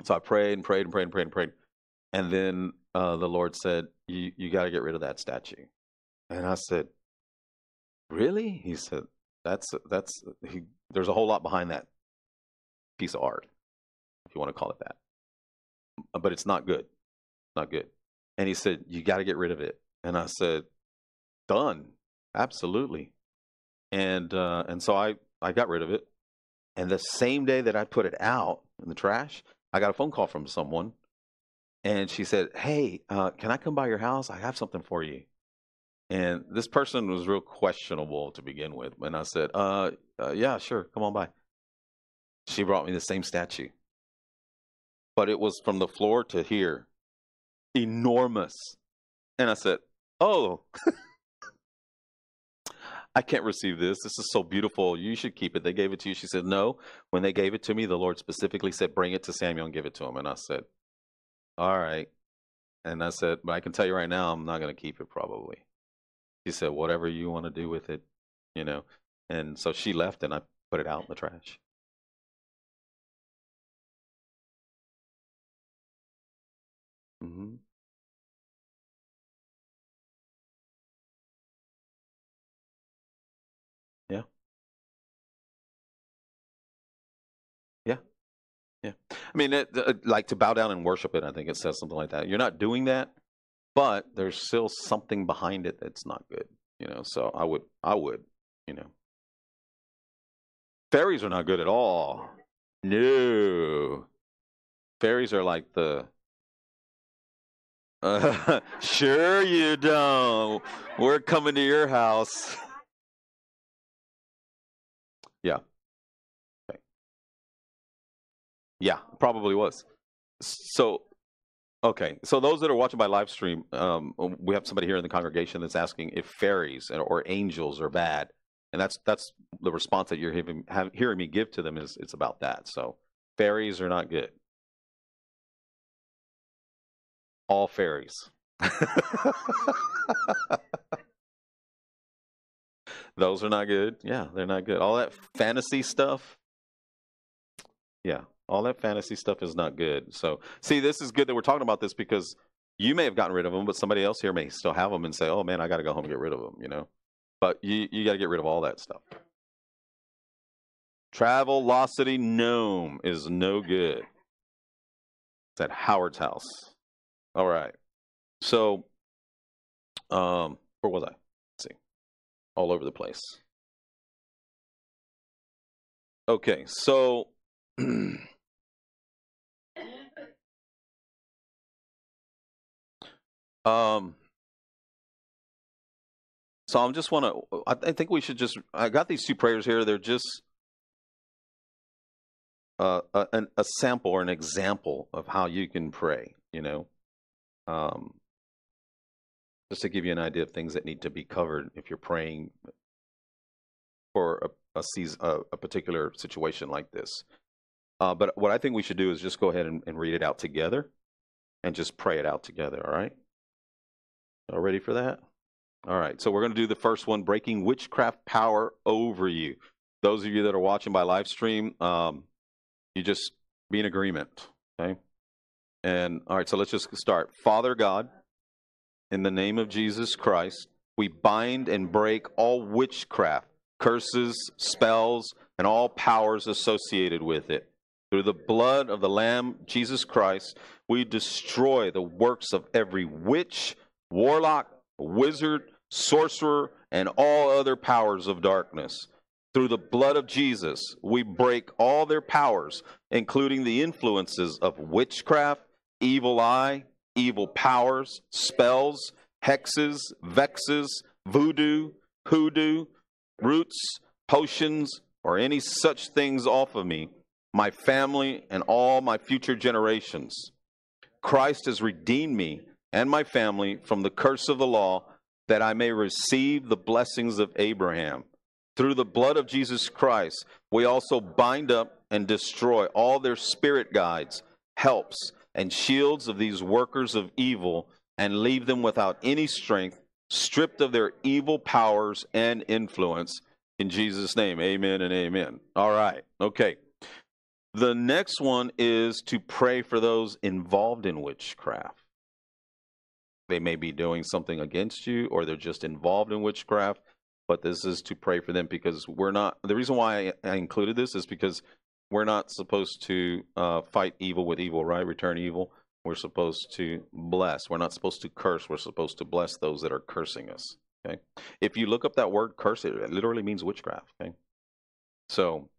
so i prayed and prayed and prayed and prayed and prayed and then uh, the lord said you, you got to get rid of that statue and i said really? He said that's that's he, there's a whole lot behind that piece of art if you want to call it that. But it's not good not good. And he said you got to get rid of it. And i said done. Absolutely. And uh, and so I I got rid of it. And the same day that I put it out in the trash, I got a phone call from someone, and she said, "Hey, uh, can I come by your house? I have something for you." And this person was real questionable to begin with, and I said, uh, uh, "Yeah, sure, come on by." She brought me the same statue, but it was from the floor to here, enormous. And I said, "Oh." I can't receive this. This is so beautiful. You should keep it. They gave it to you. She said, No. When they gave it to me, the Lord specifically said, Bring it to Samuel and give it to him. And I said, All right. And I said, But I can tell you right now, I'm not going to keep it probably. She said, Whatever you want to do with it, you know. And so she left and I put it out in the trash. hmm Yeah. Yeah. Yeah. I mean, it, uh, like to bow down and worship it, I think it says something like that. You're not doing that, but there's still something behind it that's not good, you know. So I would, I would, you know. Fairies are not good at all. No. Fairies are like the. Uh, sure you don't. We're coming to your house. Yeah. Okay. Yeah, probably was. So, okay. So those that are watching by live stream, um, we have somebody here in the congregation that's asking if fairies or, angels are bad, and that's that's the response that you're have, hearing me give to them is it's about that. So fairies are not good. All fairies. Those are not good. Yeah, they're not good. All that fantasy stuff. Yeah, All that fantasy stuff is not good. So, see, this is good that we're talking about this because you may have gotten rid of them, but somebody else here may still have them and say, "Oh man, I got to go home and get rid of them," you know. But you you got to get rid of all that stuff. Travelocity gnome is no good. It's at Howard's house. All right. So, um, where was I? Let's see. All over the place. Okay, so um so I'm just want to I, I think we should just I got these two prayers here they're just uh, a, a sample or an example of how you can pray, you know. Um, just to give you an idea of things that need to be covered if you're praying for a, a, season, a, a particular situation like this. Uh, but what I think we should do is just go ahead and, and read it out together and just pray it out together, all right? All ready for that? All right, so we're going to do the first one breaking witchcraft power over you. Those of you that are watching by live stream, um, you just be in agreement, okay? And all right, so let's just start. Father God, in the name of Jesus Christ, we bind and break all witchcraft, curses, spells, and all powers associated with it. Through the blood of the Lamb, Jesus Christ, we destroy the works of every witch, warlock, wizard, sorcerer, and all other powers of darkness. Through the blood of Jesus, we break all their powers, including the influences of witchcraft, evil eye, evil powers, spells, hexes, vexes, voodoo, hoodoo, roots, potions, or any such things off of me, my family, and all my future generations. Christ has redeemed me and my family from the curse of the law that I may receive the blessings of Abraham. Through the blood of Jesus Christ, we also bind up and destroy all their spirit guides, helps, and shields of these workers of evil and leave them without any strength, stripped of their evil powers and influence. In Jesus' name, amen and amen. All right, okay. The next one is to pray for those involved in witchcraft. They may be doing something against you or they're just involved in witchcraft but this is to pray for them because we're not. The reason why I, included this is because we're not supposed to uh, fight evil with evil, right? Return evil. We're supposed to bless. We're not supposed to curse. We're supposed to bless those that are cursing us. Okay. If you look up that word curse, it literally means witchcraft. Okay. So,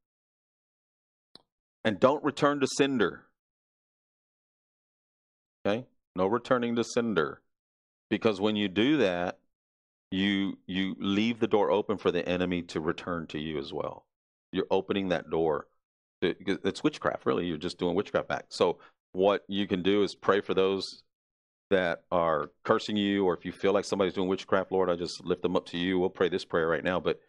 and don't return to sender. Okay. No returning to sender. Because when you do that, you you leave the door open for the enemy to return to you as well. You're opening that door. To, it's witchcraft, really. You're just doing witchcraft back. So what you can do is pray for those that are cursing you, or if you feel like somebody's doing witchcraft, Lord, I just lift them up to you. We'll pray this prayer right now, but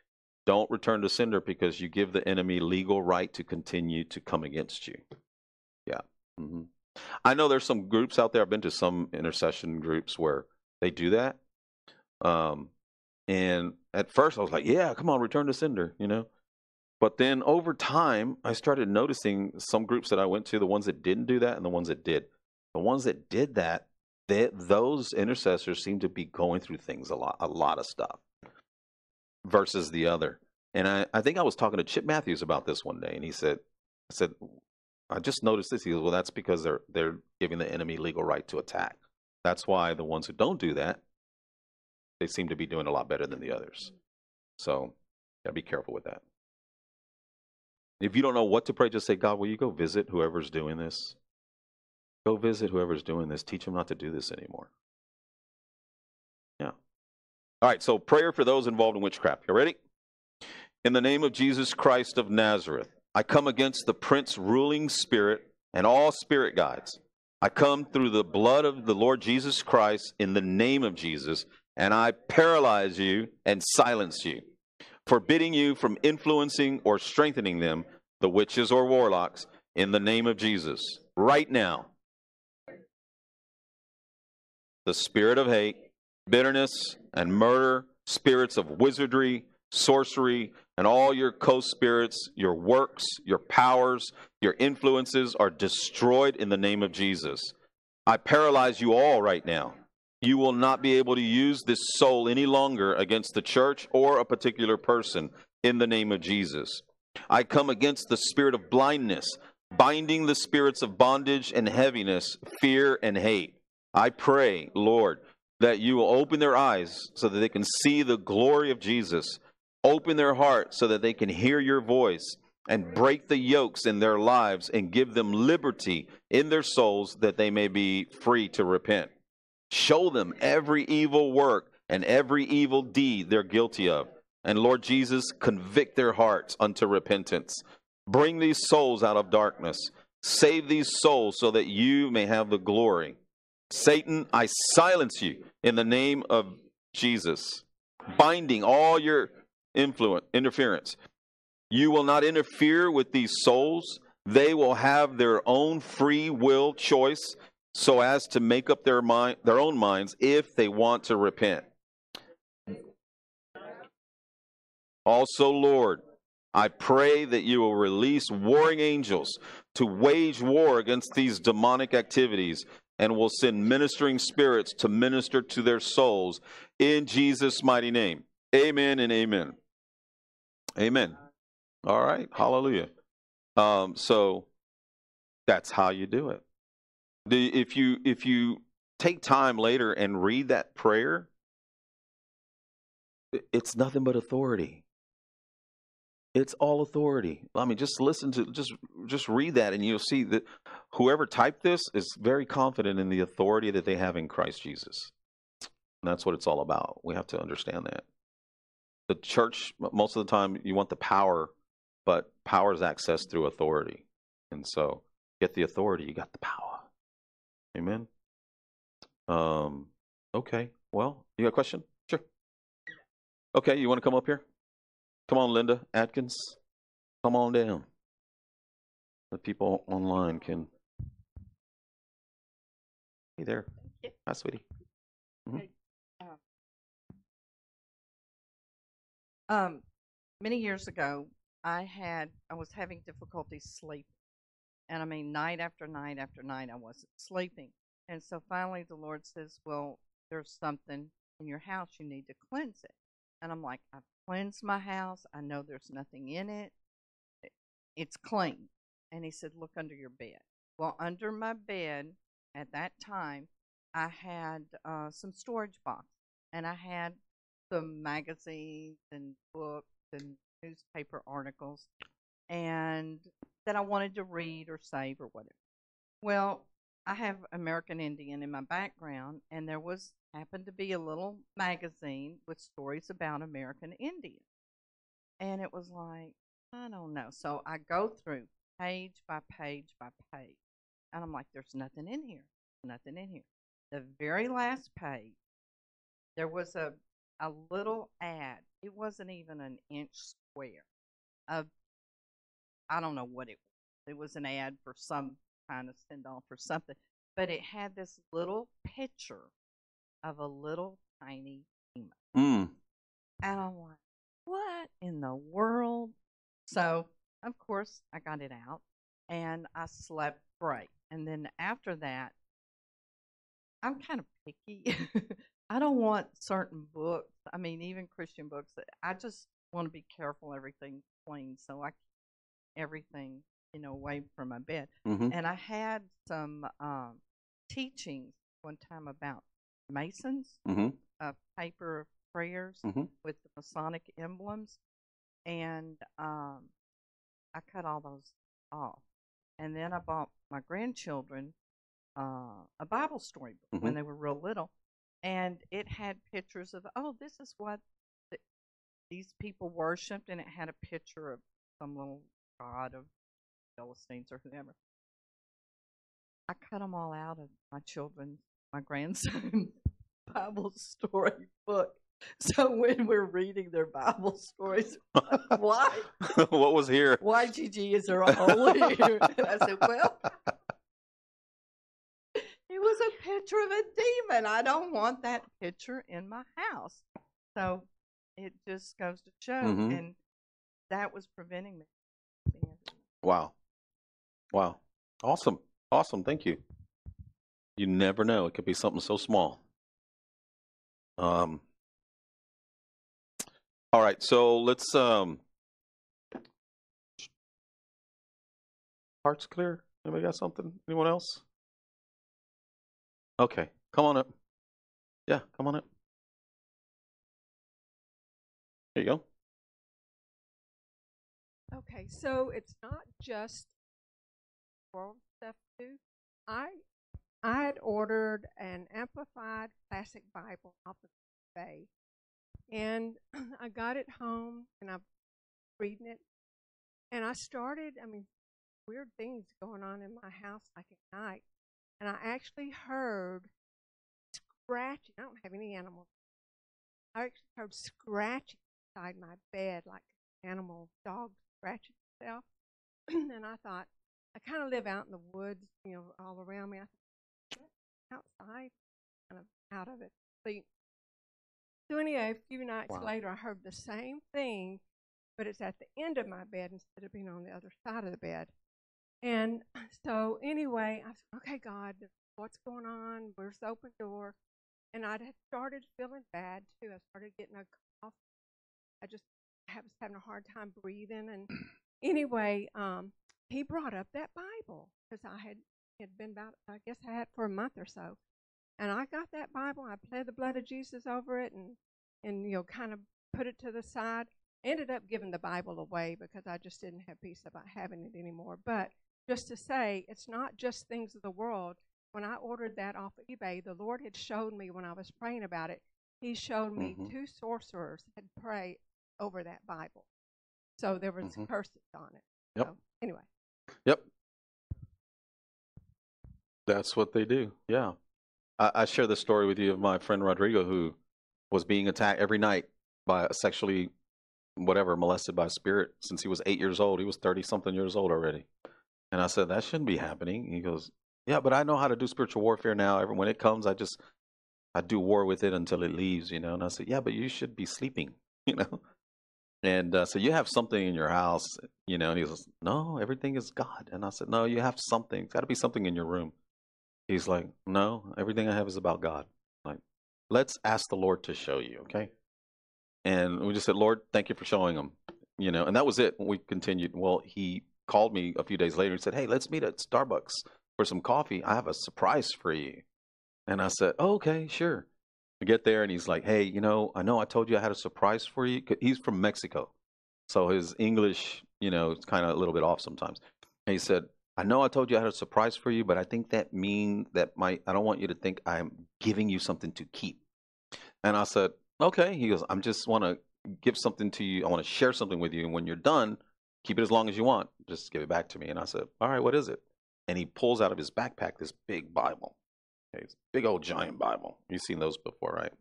don't return to sender because you give the enemy legal right to continue to come against you. Yeah. Mm-hmm. I know there's some groups out there. I've been to some intercession groups where they do that, um, and at first I was like, yeah, come on, return to sender, you know. But then over time, I started noticing some groups that I went to, the ones that didn't do that and the ones that did. The ones that did that, they, those intercessors seem to be going through things a lot, a lot of stuff versus the other. And I, I think I was talking to Chip Matthews about this one day, and he said, I said, I just noticed this. He goes, well, that's because they're they're giving the enemy legal right to attack. That's why the ones who don't do that they seem to be doing a lot better than the others. Mm. So, gotta be careful with that. If you don't know what to pray, just say, God, will you go visit whoever's doing this? Go visit whoever's doing this. Teach them not to do this anymore. Yeah. All right, so prayer for those involved in witchcraft. You ready? In the name of Jesus Christ of Nazareth, I come against the prince ruling spirit and all spirit guides. I come through the blood of the Lord Jesus Christ in the name of Jesus and I paralyze you and silence you, forbidding you from influencing or strengthening them, the witches or warlocks, in the name of Jesus. Right now, the spirit of hate, bitterness, and murder, spirits of wizardry, sorcery, and all your co spirits, your works, your powers, your influences are destroyed in the name of Jesus. I paralyze you all right now. You will not be able to use this soul any longer against the church or a particular person in the name of Jesus. I come against the spirit of blindness, binding the spirits of bondage and heaviness, fear and hate. I pray, Lord, that you will open their eyes so that they can see the glory of Jesus, open their heart so that they can hear your voice, and break the yokes in their lives and give them liberty in their souls that they may be free to repent. Show them every evil work and every evil deed they're guilty of. And Lord Jesus, convict their hearts unto repentance. Bring these souls out of darkness. Save these souls so that you may have the glory. Satan, I silence you in the name of Jesus, binding all your influence, interference. You will not interfere with these souls. They will have their own free will choice so as to make up their mind their own minds if they want to repent. Also, Lord, I pray that you will release warring angels to wage war against these demonic activities and will send ministering spirits to minister to their souls in Jesus' mighty name. Amen and amen. Amen. All right. Hallelujah. Um, so that's how you do it. The, if you if you take time later and read that prayer, it's nothing but authority. It's all authority. I mean, just listen to just just read that, and you'll see that whoever typed this is very confident in the authority that they have in Christ Jesus. And that's what it's all about. We have to understand that. The church, most of the time, you want the power, but power is accessed through authority. And so, get the authority, you got the power. Amen. Um. Okay. Well, you got a question? Sure. Okay, you want to come up here? Come on, Linda Atkins. Come on down. The people online can. Hey there. Hi, sweetie. Um, many years ago, I had I was having difficulty sleeping, and I mean night after night after night I wasn't sleeping, and so finally the Lord says, "Well, there's something in your house you need to cleanse it," and I'm like, "I've cleansed my house. I know there's nothing in it. It's clean," and He said, "Look under your bed." Well, under my bed at that time, I had uh, some storage boxes, and I had some magazines and books and newspaper articles and that I wanted to read or save or whatever. Well, I have American Indian in my background and there was happened to be a little magazine with stories about American Indians. And it was like, I don't know. So I go through page by page by page. And I'm like, there's nothing in here. Nothing in here. The very last page, there was a a little ad. It wasn't even an inch square. Of I don't know what it was. It was an ad for some kind of send off or something. But it had this little picture of a little tiny demon. Mm. And I'm like, what in the world? So, of course, I got it out and I slept great. And then after that, I'm kind of picky. I don't want certain books. I mean, even Christian books. I just want to be careful everything's clean, so I keep everything you know away from my bed. hmm And I had some um, teachings one time about Masons, hmm a paper of prayers Mhm. with the Masonic emblems, and um, I cut all those off. And then I bought my grandchildren uh, a Bible story book when Mhm. they were real little, and it had pictures of oh, this is what the, these people worshipped, and it had a picture of some little god of Philistines or whoever. I cut them all out of my children's, my grandson's Bible story book. So when we're reading their Bible stories, why? what was here? Why, Gigi, is there a hole here? And I said, well, it was a picture of a demon. I don't want that picture in my house. So it just goes to show, Mhm. and that was preventing me. from being able to- Wow. Wow. Awesome. Awesome. Thank you. You never know. It could be something so small. Um All right, so let's um Hearts clear? Anybody got something? Anyone else? Okay, come on up. Yeah, come on up. There you go. Okay, so it's not just world stuff too. I I had ordered an amplified classic Bible off of eBay, and I got it home and I'm reading it, and I started. I mean, weird things going on in my house like at night, and I actually heard scratching. I don't have any animals. I actually heard scratching inside my bed, like animal dog scratching itself. and I thought, I kind of live out in the woods, you know, all around me. I thought, outside, kind of out of it. Sleep. So anyway, a few nights Wow. later, I heard the same thing, but it's at the end of my bed instead of being on the other side of the bed. And so anyway, I said, okay, God, what's going on? Where's the open door? And I had started feeling bad too. I started getting a cough. I just I was having a hard time breathing. And anyway, um, he brought up that Bible because I had had been about I guess I had for a month or so, and I got that Bible. I pled the blood of Jesus over it, and and you know kind of put it to the side. Ended up giving the Bible away because I just didn't have peace about having it anymore. But just to say, it's not just things of the world. When I ordered that off of eBay, the Lord had showed me when I was praying about it. He showed me Mhm. two sorcerers had prayed over that Bible. So there was Mhm. curses on it. Yep. So anyway, Yep. That's what they do. Yeah. I, I share the story with you of my friend Rodrigo who was being attacked every night by a sexually whatever molested by a spirit since he was eight years old. He was thirty something years old already. And I said, That shouldn't be happening. He goes, Yeah, but I know how to do spiritual warfare now. When it comes I just I do war with it until it leaves, you know. And I said, Yeah, but you should be sleeping, you know. And uh, so you have something in your house, you know. And he goes, No, everything is God. And I said, No, you have something. It's got to be something in your room. He's like, No, everything I have is about God. Like, let's ask the Lord to show you, okay? And we just said, Lord, thank you for showing him, you know. And that was it. We continued. Well, he called me a few days later and said, Hey, let's meet at Starbucks for some coffee. I have a surprise for you. And I said, oh, Okay, sure. We get there and he's like, Hey, you know, I know I told you I had a surprise for you. He's from Mexico. So his English, you know, is kind of a little bit off sometimes. And he said, I know I told you I had a surprise for you, but I think that mean that my I don't want you to think I'm giving you something to keep. And I said, Okay. He goes, I'm just want to give something to you. I want to share something with you. And when you're done, keep it as long as you want. Just give it back to me. And I said, All right, what is it? And he pulls out of his backpack this big Bible. Okay, big old giant Bible. You've seen those before, right?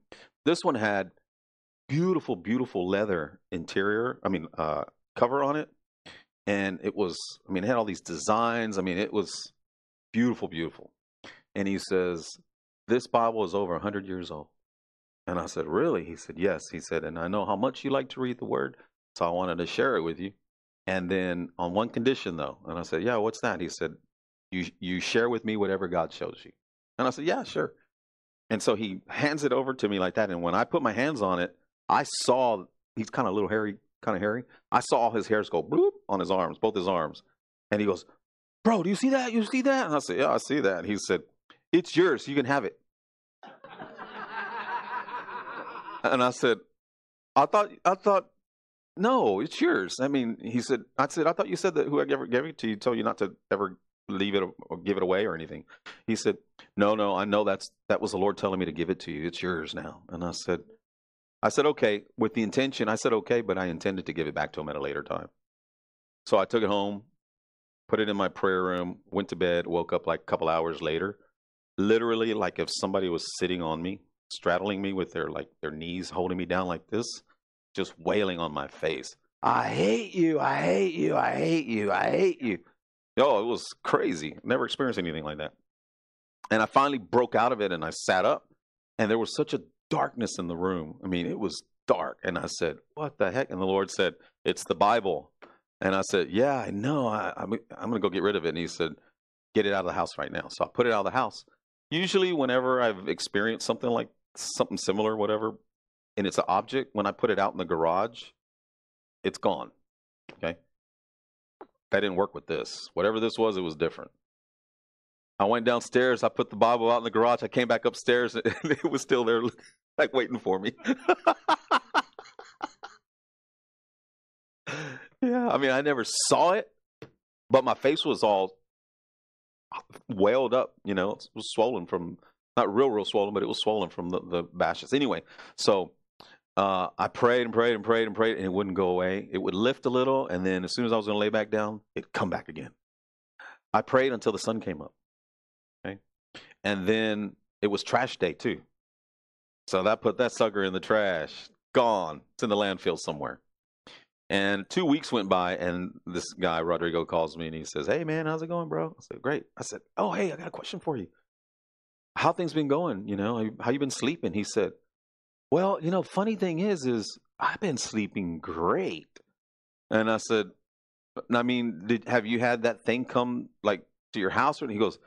This one had beautiful, beautiful leather interior. I mean, uh, cover on it, and it was. I mean, it had all these designs. I mean, it was beautiful, beautiful. And he says, "This Bible is over hundred years old." And I said, "Really?" He said, "Yes." He said, "And I know how much you like to read the Word, so I wanted to share it with you." And then on one condition, though, and I said, "Yeah, what's that?" He said, "You you share with me whatever God shows you." And I said, "Yeah, sure." And so he hands it over to me like that. And when I put my hands on it, I saw he's kind of a little hairy, kind of hairy. I saw all his hairs go bloop on his arms, both his arms. And he goes, Bro, do you see that? You see that? And I said, Yeah, I see that. And he said, It's yours. You can have it. and I said, I thought, I thought, no, it's yours. I mean, he said, I said, I thought you said that whoever gave it to you told you not to ever leave it or give it away or anything. He said, No, no, I know that's that was the Lord telling me to give it to you. It's yours now. And I said, I said, okay, with the intention, I said, okay, but I intended to give it back to him at a later time. So I took it home, put it in my prayer room, went to bed, woke up like a couple hours later, literally like if somebody was sitting on me, straddling me with their like their knees holding me down like this, just wailing on my face. I hate you, I hate you, I hate you, I hate you. Oh, it was crazy. Never experienced anything like that. And I finally broke out of it and I sat up and there was such a darkness in the room. I mean, it was dark. And I said, What the heck? And the Lord said, It's the Bible. And I said, Yeah, I know. I, I'm, I'm going to go get rid of it. And he said, Get it out of the house right now. So I put it out of the house. Usually, whenever I've experienced something like something similar, whatever, and it's an object, when I put it out in the garage, it's gone. Okay. That didn't work with this. Whatever this was, it was different. I went downstairs. I put the Bible out in the garage. I came back upstairs, and it was still there, like waiting for me. yeah, I mean, I never saw it, but my face was all welled up. You know, it was swollen from not real, real swollen, but it was swollen from the, the bashes. Anyway, so uh, I prayed and prayed and prayed and prayed, and it wouldn't go away. It would lift a little, and then as soon as I was going to lay back down, it'd come back again. I prayed until the sun came up. Okay, and then it was trash day too. So that put that sucker in the trash. Gone. It's in the landfill somewhere. And two weeks went by, and this guy Rodrigo calls me and he says, "Hey man, how's it going, bro?" I said, "Great." I said, "Oh hey, I got a question for you. How things been going? You know, how you been sleeping?" He said, "Well, you know, funny thing is, is I've been sleeping great." And I said, uh, "I mean, did have you had that thing come like to your house?" And he goes,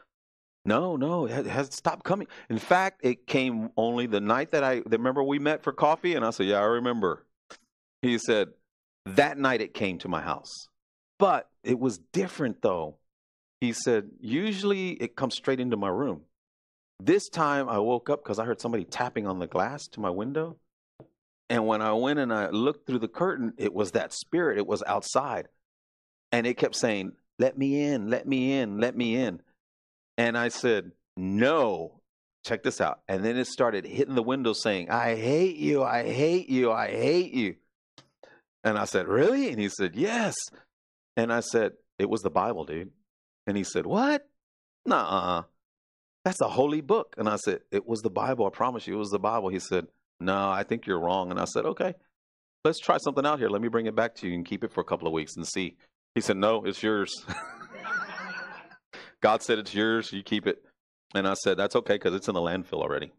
"No, no, it has stopped coming. In fact, it came only the night that I remember we met for coffee." And I said, "Yeah, I remember." He said that night it came to my house. But it was different though. He said, usually it comes straight into my room. This time I woke up because I heard somebody tapping on the glass to my window. And when I went and I looked through the curtain, it was that spirit. It was outside. And it kept saying, Let me in, let me in, let me in. And I said, No. Check this out. And then it started hitting the window saying, I hate you, I hate you, I hate you. And I said, Really? And he said, Yes. And I said, It was the Bible, dude. And he said, What? Nah, that's a holy book. And I said, It was the Bible. I promise you, it was the Bible. He said, No, I think you're wrong. And I said, Okay, let's try something out here. Let me bring it back to you and keep it for a couple of weeks and see. He said, No, it's yours. God said it's yours. You keep it. And I said, That's okay because it's in the landfill already.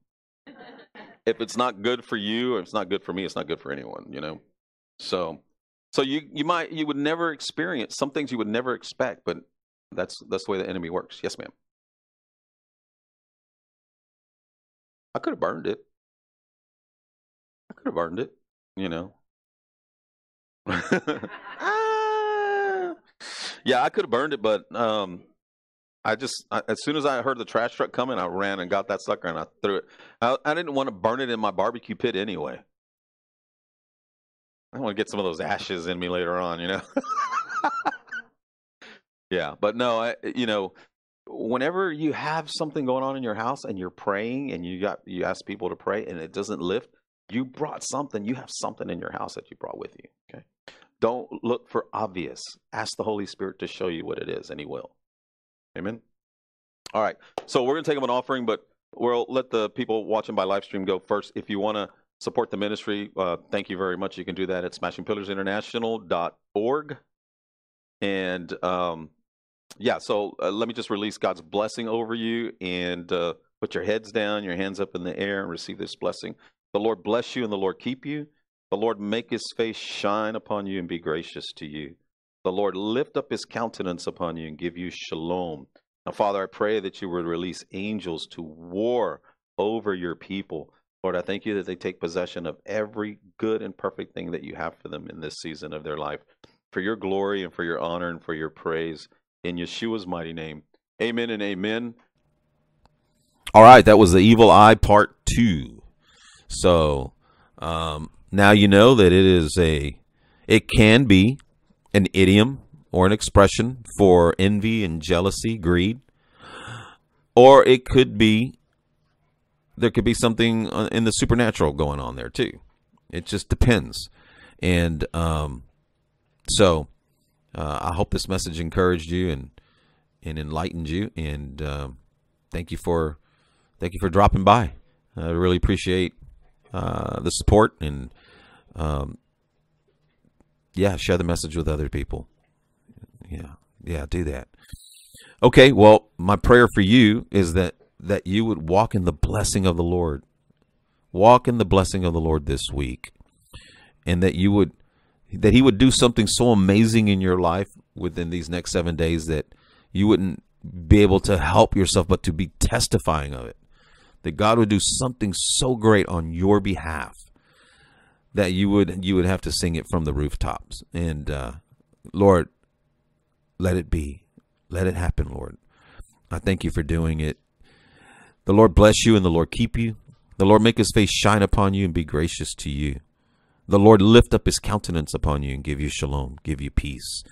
if it's not good for you, or it's not good for me, it's not good for anyone, you know? So, so you you might you would never experience some things you would never expect, but that's that's the way the enemy works. Yes, ma'am. I could have burned it. I could have burned it. You know. Ah. yeah, I could have burned it, but um, I just I, as soon as I heard the trash truck coming, I ran and got that sucker and I threw it. I, I didn't want to burn it in my barbecue pit anyway. I want to get some of those ashes in me later on, you know. yeah, but no, I, you know, whenever you have something going on in your house and you're praying and you got you ask people to pray and it doesn't lift, you brought something. You have something in your house that you brought with you. Okay, don't look for obvious. Ask the Holy Spirit to show you what it is, and He will. Amen. All right, so we're gonna take up an offering, but we'll let the people watching by live stream go first. If you want to support the ministry, uh, thank you very much. You can do that at smashingpillarsinternational.org. And um, yeah, so uh, let me just release God's blessing over you and uh, put your heads down, your hands up in the air, and receive this blessing. The Lord bless you and the Lord keep you. The Lord make his face shine upon you and be gracious to you. The Lord lift up his countenance upon you and give you shalom. Now, Father, I pray that you would release angels to war over your people. Lord, I thank you that they take possession of every good and perfect thing that you have for them in this season of their life. For your glory and for your honor and for your praise. In Yeshua's mighty name. Amen and amen. All right, that was the evil eye part two. So um, now you know that it is a, it can be an idiom or an expression for envy and jealousy, greed, or it could be there could be something uh, in the supernatural going on there too. It just depends. And um, so uh, I hope this message encouraged you and and enlightened you. And um, thank you for thank you for dropping by. I really appreciate uh, the support and um, yeah, share the message with other people. Yeah, yeah, do that. Okay, well, my prayer for you is that that you would walk in the blessing of the Lord. Walk in the blessing of the Lord this week. and that you would that he would do something so amazing in your life within these next 7 days that you wouldn't be able to help yourself but to be testifying of it. That God would do something so great on your behalf that you would you would have to sing it from the rooftops. And uh, Lord, let it be. Let it happen, Lord. I thank you for doing it. The Lord bless you and the Lord keep you. The Lord make his face shine upon you and be gracious to you. The Lord lift up his countenance upon you and give you shalom, give you peace.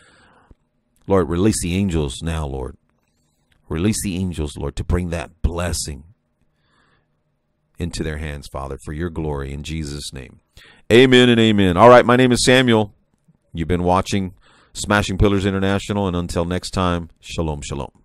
Lord, release the angels now, Lord. Release the angels, Lord, to bring that blessing into their hands, Father, for your glory in Jesus' name. Amen and amen. All right, my name is Samuel. You've been watching Smashing Pillars International, and until next time, shalom, shalom.